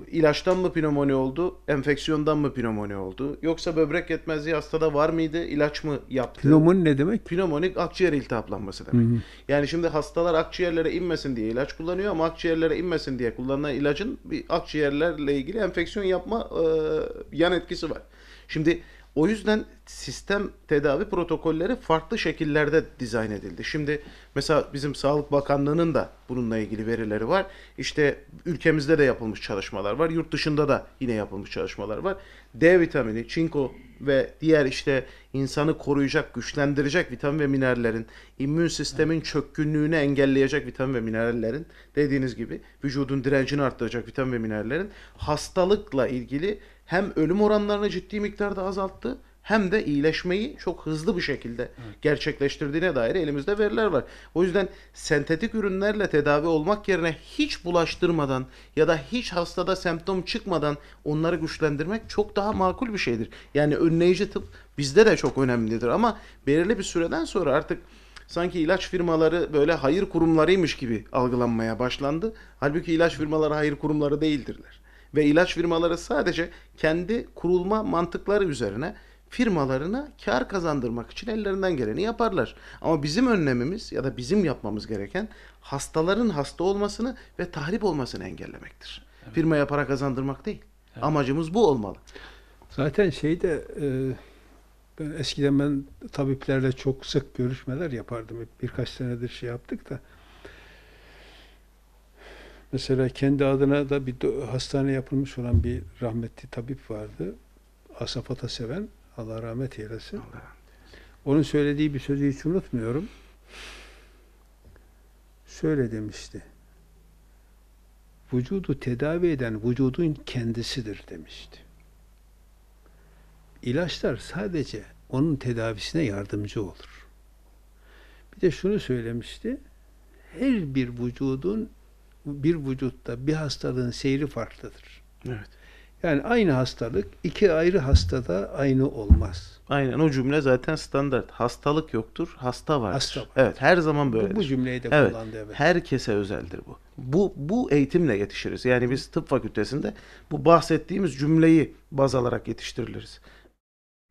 ilaçtan mı pnömoni oldu, enfeksiyondan mı pnömoni oldu? Yoksa böbrek yetmezliği hastada var mıydı, ilaç mı yaptı? Pnömoni ne demek? Pnömonik akciğer iltihaplanması demek. Yani şimdi hastalar akciğerlere inmesin diye ilaç kullanıyor ama akciğerlere inmesin diye kullanılan ilacın bir akciğerlerle ilgili enfeksiyon yapma e, yan etkisi var. Şimdi o yüzden sistem tedavi protokolleri farklı şekillerde dizayn edildi. Şimdi mesela bizim Sağlık Bakanlığı'nın da bununla ilgili verileri var. İşte ülkemizde de yapılmış çalışmalar var. Yurt dışında da yine yapılmış çalışmalar var. D vitamini, çinko ve diğer işte insanı koruyacak, güçlendirecek vitamin ve minerallerin, immün sistemin çökkünlüğünü engelleyecek vitamin ve minerallerin, dediğiniz gibi vücudun direncini arttıracak vitamin ve minerallerin hastalıkla ilgili hem ölüm oranlarını ciddi miktarda azalttı hem de iyileşmeyi çok hızlı bir şekilde gerçekleştirdiğine dair elimizde veriler var. O yüzden sentetik ürünlerle tedavi olmak yerine hiç bulaştırmadan ya da hiç hastada semptom çıkmadan onları güçlendirmek çok daha makul bir şeydir. Yani önleyici tıp bizde de çok önemlidir ama belirli bir süreden sonra artık sanki ilaç firmaları böyle hayır kurumlarıymış gibi algılanmaya başlandı. Halbuki ilaç firmaları hayır kurumları değildirler. Ve ilaç firmaları sadece kendi kurulma mantıkları üzerine firmalarına kar kazandırmak için ellerinden geleni yaparlar. Ama bizim önlemimiz ya da bizim yapmamız gereken hastaların hasta olmasını ve tahrip olmasını engellemektir. Firmaya para kazandırmak değil. Amacımız bu olmalı. Zaten şeyde e, ben eskiden ben tabiplerle çok sık görüşmeler yapardım. Birkaç senedir şey yaptık da. Mesela kendi adına da bir hastane yapılmış olan bir rahmetli tabip vardı. Asaf Ataseven. Allah rahmet eylesin. Onun söylediği bir sözü hiç unutmuyorum. Şöyle demişti. Vücudu tedavi eden vücudun kendisidir demişti. İlaçlar sadece onun tedavisine yardımcı olur. Bir de şunu söylemişti. Her bir vücudun bir vücutta bir hastalığın seyri farklıdır. Evet. Yani aynı hastalık iki ayrı hastada aynı olmaz. Aynen o cümle zaten standart. Hastalık yoktur, hasta vardır. Hasta var. Evet, her zaman Bu, böyledir. bu cümleyi de Evet. kullandı evet. Herkese özeldir bu. Bu bu eğitimle yetişiriz. Yani biz tıp fakültesinde bu bahsettiğimiz cümleyi baz alarak yetiştiriliriz.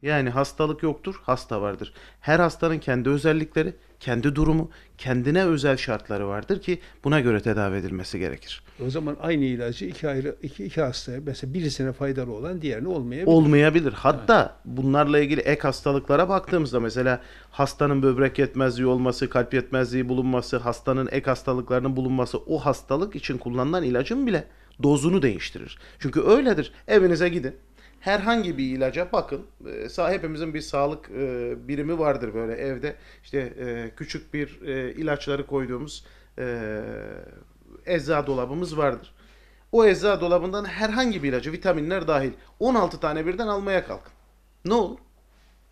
Yani hastalık yoktur, hasta vardır. Her hastanın kendi özellikleri, kendi durumu, kendine özel şartları vardır ki buna göre tedavi edilmesi gerekir. O zaman aynı ilacı iki ayrı iki, iki hastaya mesela birisine faydalı olan diğerine olmayabilir. Olmayabilir. Hatta bunlarla ilgili ek hastalıklara baktığımızda mesela hastanın böbrek yetmezliği olması, kalp yetmezliği bulunması, hastanın ek hastalıklarının bulunması o hastalık için kullanılan ilacın bile dozunu değiştirir. Çünkü öyledir. Evinize gidin. Herhangi bir ilaca bakın. Ee, Hepimizin bir sağlık e, birimi vardır böyle evde. İşte e, küçük bir e, ilaçları koyduğumuz e, ecza dolabımız vardır. O ecza dolabından herhangi bir ilacı, vitaminler dahil 16 tane birden almaya kalkın. Ne olur?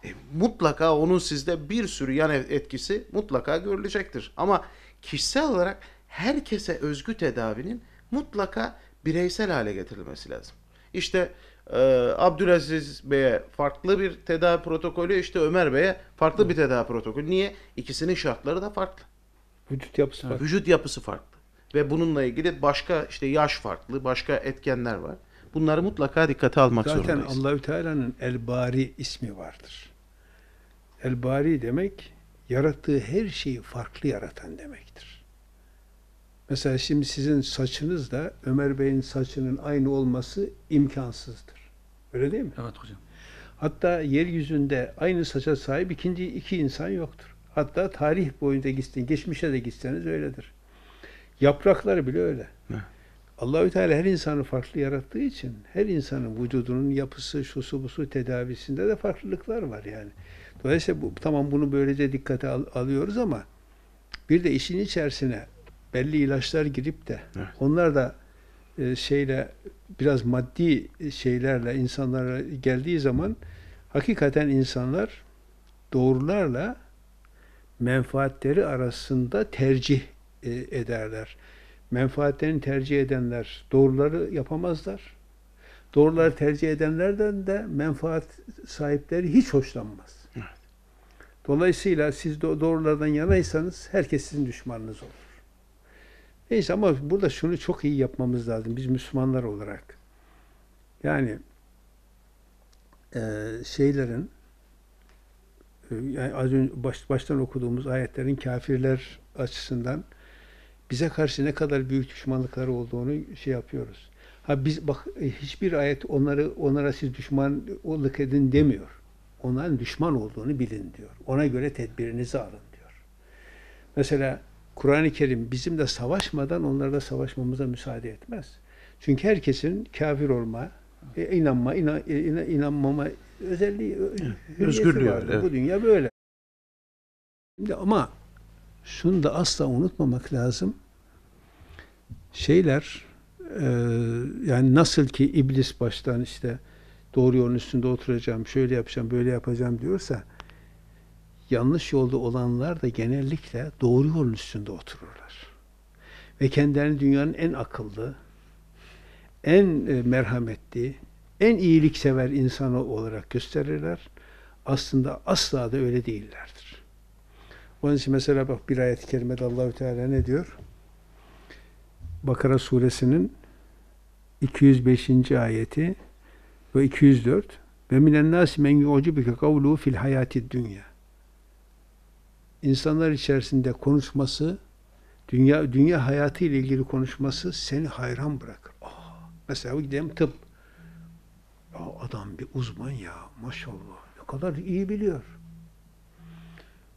E, mutlaka onun sizde bir sürü yan etkisi mutlaka görülecektir. Ama kişisel olarak herkese özgü tedavinin mutlaka bireysel hale getirilmesi lazım. İşte e, Abdülaziz Bey'e farklı bir tedavi protokolü, işte Ömer Bey'e farklı bir tedavi protokolü. Niye? İkisinin şartları da farklı. Vücut yapısı var. Vücut yapısı farklı. ve bununla ilgili başka işte yaş farklı, başka etkenler var. Bunları mutlaka dikkate almak Zaten zorundayız. Allahü Teala'nın El Bari ismi vardır. El Bari demek yarattığı her şeyi farklı yaratan demektir. Mesela şimdi sizin saçınız da Ömer Bey'in saçının aynı olması imkansızdır. Öyle değil mi? Evet hocam. Hatta yeryüzünde aynı saça sahip ikinci iki insan yoktur. Hatta tarih boyunca gitsin, geçmişe de gitseniz öyledir. Yaprakları bile öyle. Evet. Allahü Teala her insanı farklı yarattığı için her insanın vücudunun yapısı, şusu busu tedavisinde de farklılıklar var yani. Dolayısıyla bu, tamam bunu böylece dikkate al- alıyoruz ama bir de işin içerisine belli ilaçlar girip de Evet. onlar da şeyle biraz maddi şeylerle insanlara geldiği zaman hakikaten insanlar doğrularla menfaatleri arasında tercih e, ederler. Menfaatlerini tercih edenler doğruları yapamazlar. Doğruları tercih edenlerden de menfaat sahipleri hiç hoşlanmaz. Evet. Dolayısıyla siz do- doğrulardan yanaysanız herkes sizin düşmanınız olur. Neyse ama burada şunu çok iyi yapmamız lazım biz Müslümanlar olarak. Yani eee, şeylerin e, yani az önce baş, baştan okuduğumuz ayetlerin kafirler açısından bize karşı ne kadar büyük düşmanlıkları olduğunu şey yapıyoruz. Ha biz bak e, hiçbir ayet onları onlara siz düşmanlık edin demiyor. Onların düşman olduğunu bilin diyor. Ona göre tedbirinizi alın diyor. Mesela Kur'an-ı Kerim bizimle savaşmadan onlarla savaşmamıza müsaade etmez. Çünkü herkesin kafir olma, e, inanma, ina- e, ina- inanmama özelliği, özgürlüğü var, evet. Bu dünya böyle. Şimdi ama şunu da asla unutmamak lazım. Şeyler e, yani nasıl ki iblis baştan işte doğru yolun üstünde oturacağım, şöyle yapacağım, böyle yapacağım diyorsa yanlış yolda olanlar da genellikle doğru yolun üstünde otururlar. Ve kendilerini dünyanın en akıllı, en e, merhametli, en iyiliksever insanı olarak gösterirler. Aslında asla da öyle değillerdir. Onun için mesela bak bir ayet-i kerimede Allahü Teala ne diyor? Bakara suresinin 205. ayeti ve 204 ve minen nasi men yu'cibuke kavluhu fil hayati dünya. İnsanlar içerisinde konuşması, dünya dünya hayatı ile ilgili konuşması seni hayran bırakır. Aa, mesela gidelim tıp. Ya adam bir uzman ya maşallah. Ne kadar iyi biliyor.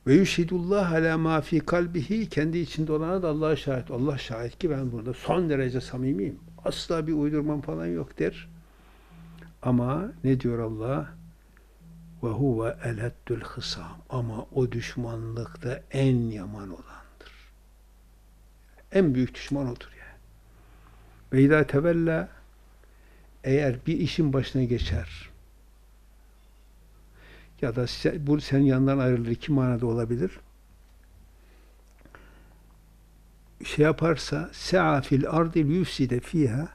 Ve yüşhidullah ala ma fi kalbihi kendi içinde olana da Allah'a şahit. Allah şahit ki ben burada son derece samimiyim. Asla bir uydurmam falan yok der. Ama ne diyor Allah? Ve huve eleddül hısam. Ama o düşmanlıkta en yaman olandır. En büyük düşman odur yani. Ve idâ tevella eğer bir işin başına geçer ya da sen, bu senin yanından ayrılır iki manada olabilir. Şey yaparsa se'a fil ardi yufside fiha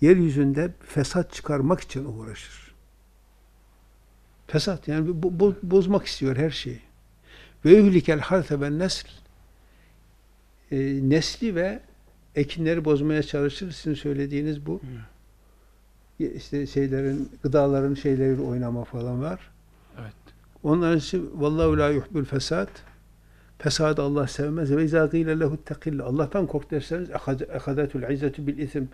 yeryüzünde fesat çıkarmak için uğraşır. Fesat yani bu- bozmak istiyor her şeyi. Ve yuhlikel harfe ve nesl e, nesli ve ekinleri bozmaya çalışır. Sizin söylediğiniz bu. İşte şeylerin, gıdaların şeyleriyle oynama falan var. Evet. Onların için vallahu la yuhibbul fesat. Fesadı Allah sevmez. Ve izâ gîle lehu tekille. Allah'tan kork derseniz ehadatul izzetu bil isim.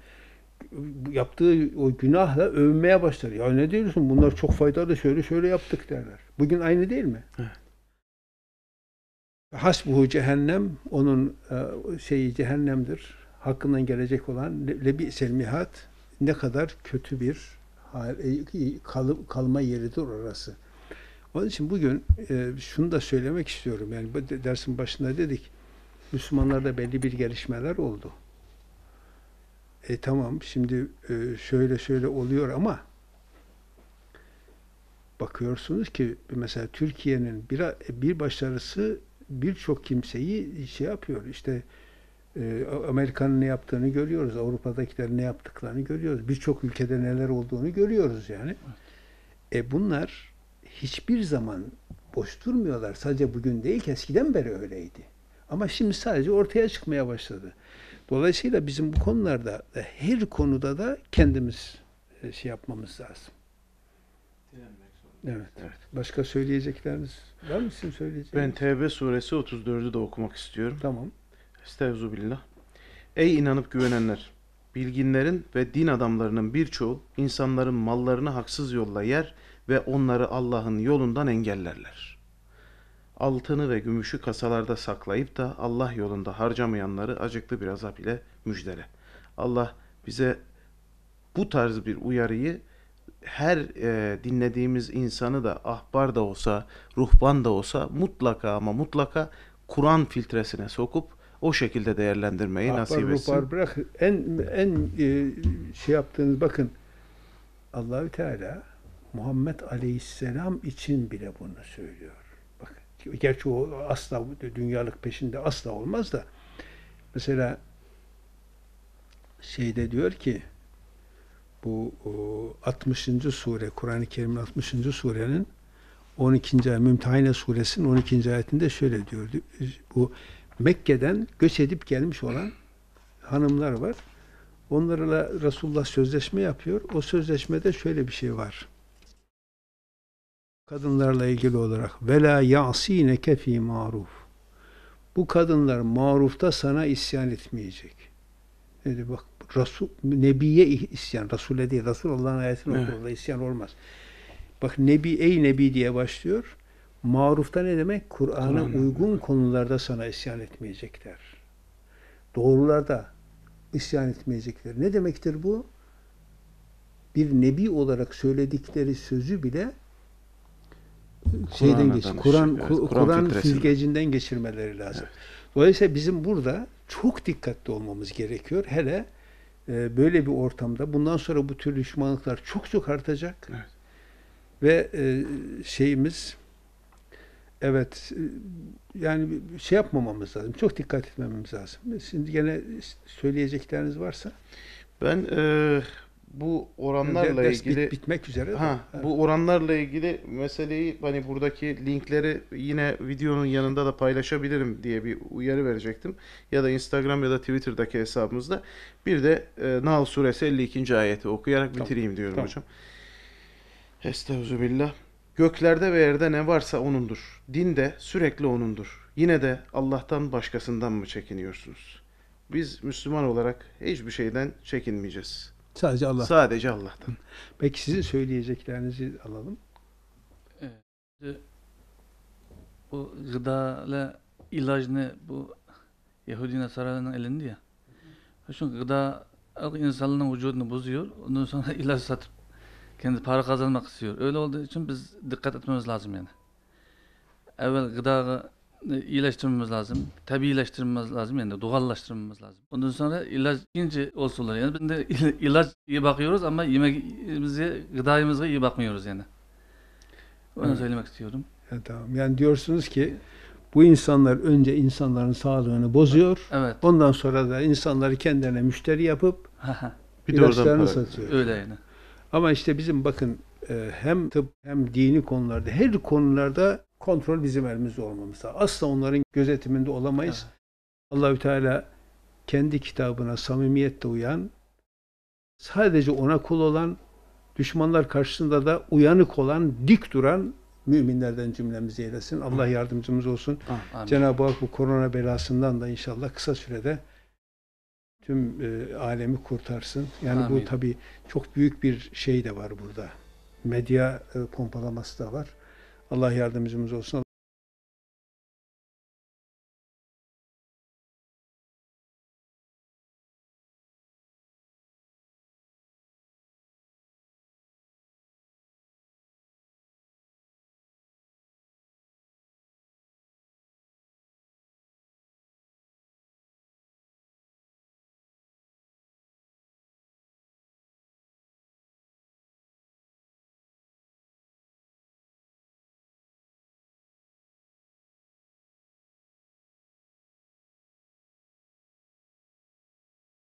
Yaptığı o günahla övünmeye başlar. Ya ne diyorsun? Bunlar çok faydalı. Şöyle şöyle yaptık derler. Bugün aynı değil mi? Evet. Hasbuhu cehennem. Onun e, şeyi cehennemdir. Hakkından gelecek olan le- lebi'sel mihat. Ne kadar kötü bir e, kal- kalma yeridir orası. Onun için bugün e, şunu da söylemek istiyorum. Yani dersin başında dedik. Müslümanlarda belli bir gelişmeler oldu. E tamam şimdi e, şöyle şöyle oluyor ama bakıyorsunuz ki mesela Türkiye'nin bir, bir başarısı birçok kimseyi şey yapıyor. İşte e, Amerika'nın ne yaptığını görüyoruz. Avrupa'dakilerin ne yaptıklarını görüyoruz. Birçok ülkede neler olduğunu görüyoruz yani. E bunlar hiçbir zaman boş durmuyorlar. Sadece bugün değil ki eskiden beri öyleydi. Ama şimdi sadece ortaya çıkmaya başladı. Dolayısıyla bizim bu konularda da her konuda da kendimiz e, şey yapmamız lazım. Evet. Evet. Başka söyleyecekleriniz var mı sizin Ben söyleyeceğiniz? Tevbe suresi 34'ü de okumak istiyorum. Tamam. Estağfirullah. Ey inanıp güvenenler! Bilginlerin ve din adamlarının birçoğu insanların mallarını haksız yolla yer ve onları Allah'ın yolundan engellerler. Altını ve gümüşü kasalarda saklayıp da Allah yolunda harcamayanları acıklı bir azap ile müjdele. Allah bize bu tarz bir uyarıyı her e, dinlediğimiz insanı da ahbar da olsa, ruhban da olsa mutlaka ama mutlaka Kur'an filtresine sokup o şekilde değerlendirmeyi Ahbar, nasip etsin. ruhbar bırak. En en e, şey yaptığınız bakın Allahü Teala Muhammed Aleyhisselam için bile bunu söylüyor. Gerçi o asla dünyalık peşinde asla olmaz da mesela şeyde diyor ki bu o, 60. sure Kur'an-ı Kerim'in 60. surenin 12. ay Mümtehine suresinin 12. ayetinde şöyle diyor. Bu Mekke'den göç edip gelmiş olan hanımlar var. Onlarla Resulullah sözleşme yapıyor. O sözleşmede şöyle bir şey var. Kadınlarla ilgili olarak vela yasineke fi maruf. Bu kadınlar marufta sana isyan etmeyecek. Dedi bak Resul, Nebiye isyan, Resul'e değil, Resul Allah'ın ayetini Evet. okur, orada isyan olmaz. Bak Nebi, ey Nebi diye başlıyor. Marufta ne demek? Kur'an'a uygun konularda sana isyan etmeyecekler. Doğrularda isyan etmeyecekler. Ne demektir bu? Bir nebi olarak söyledikleri sözü bile şeyden geç, Kur'an Kur- Kur'an Kur'an filtresinden. süzgecinden geçirmeleri lazım. Evet. Dolayısıyla bizim burada çok dikkatli olmamız gerekiyor. Hele e, böyle bir ortamda bundan sonra bu tür düşmanlıklar çok çok artacak. Evet. Ve e, şeyimiz evet e, yani şey yapmamamız lazım. Çok dikkat etmemiz lazım. Şimdi gene söyleyecekleriniz varsa Ben e, bu oranlarla ders bit- ilgili bitmek üzere. de. Ha, Ha. bu oranlarla ilgili meseleyi hani buradaki linkleri yine videonun yanında da paylaşabilirim diye bir uyarı verecektim. Ya da Instagram ya da Twitter'daki hesabımızda. Bir de e, Nahl suresi 52. ayeti okuyarak Tamam, bitireyim diyorum tamam. hocam. Estağfirullah. Göklerde ve yerde ne varsa O'nundur. Din de sürekli O'nundur. Yine de Allah'tan başkasından mı çekiniyorsunuz? Biz Müslüman olarak hiçbir şeyden çekinmeyeceğiz. Sadece Allah. Sadece Allah'tan. Peki sizin söyleyeceklerinizi alalım. Bu gıdayla ilacını bu Yahudi Nasaraların elinde ya. Şu gıda insanların vücudunu bozuyor. Ondan sonra ilaç satıp kendi para kazanmak istiyor. Öyle olduğu için biz dikkat etmemiz lazım yani. Evvel gıda iyileştirmemiz lazım. Tabi iyileştirmemiz lazım yani doğallaştırmamız lazım. Ondan sonra ilaç ikinci olsun olur. Yani biz de il- ilaç iyi bakıyoruz ama yemeğimize, gıdayımıza iyi bakmıyoruz yani. Onu Evet. söylemek istiyorum. Ya, tamam. Yani diyorsunuz ki bu insanlar önce insanların sağlığını bozuyor. Evet. Ondan sonra da insanları kendilerine müşteri yapıp Bir de oradan satıyor. Öyle yani. Ama işte bizim bakın e, hem tıp hem dini konularda her konularda kontrol bizim elimizde olmamız lazım. Asla onların gözetiminde olamayız. Allahü Teala kendi kitabına samimiyetle uyan, sadece ona kul olan, düşmanlar karşısında da uyanık olan, dik duran müminlerden cümlemizi eylesin. Allah yardımcımız olsun. Cenab-ı Hak bu korona belasından da inşallah kısa sürede tüm e, alemi kurtarsın. Yani Amin. bu tabii çok büyük bir şey de var burada. Medya e, pompalaması da var. Allah yardımcımız olsun.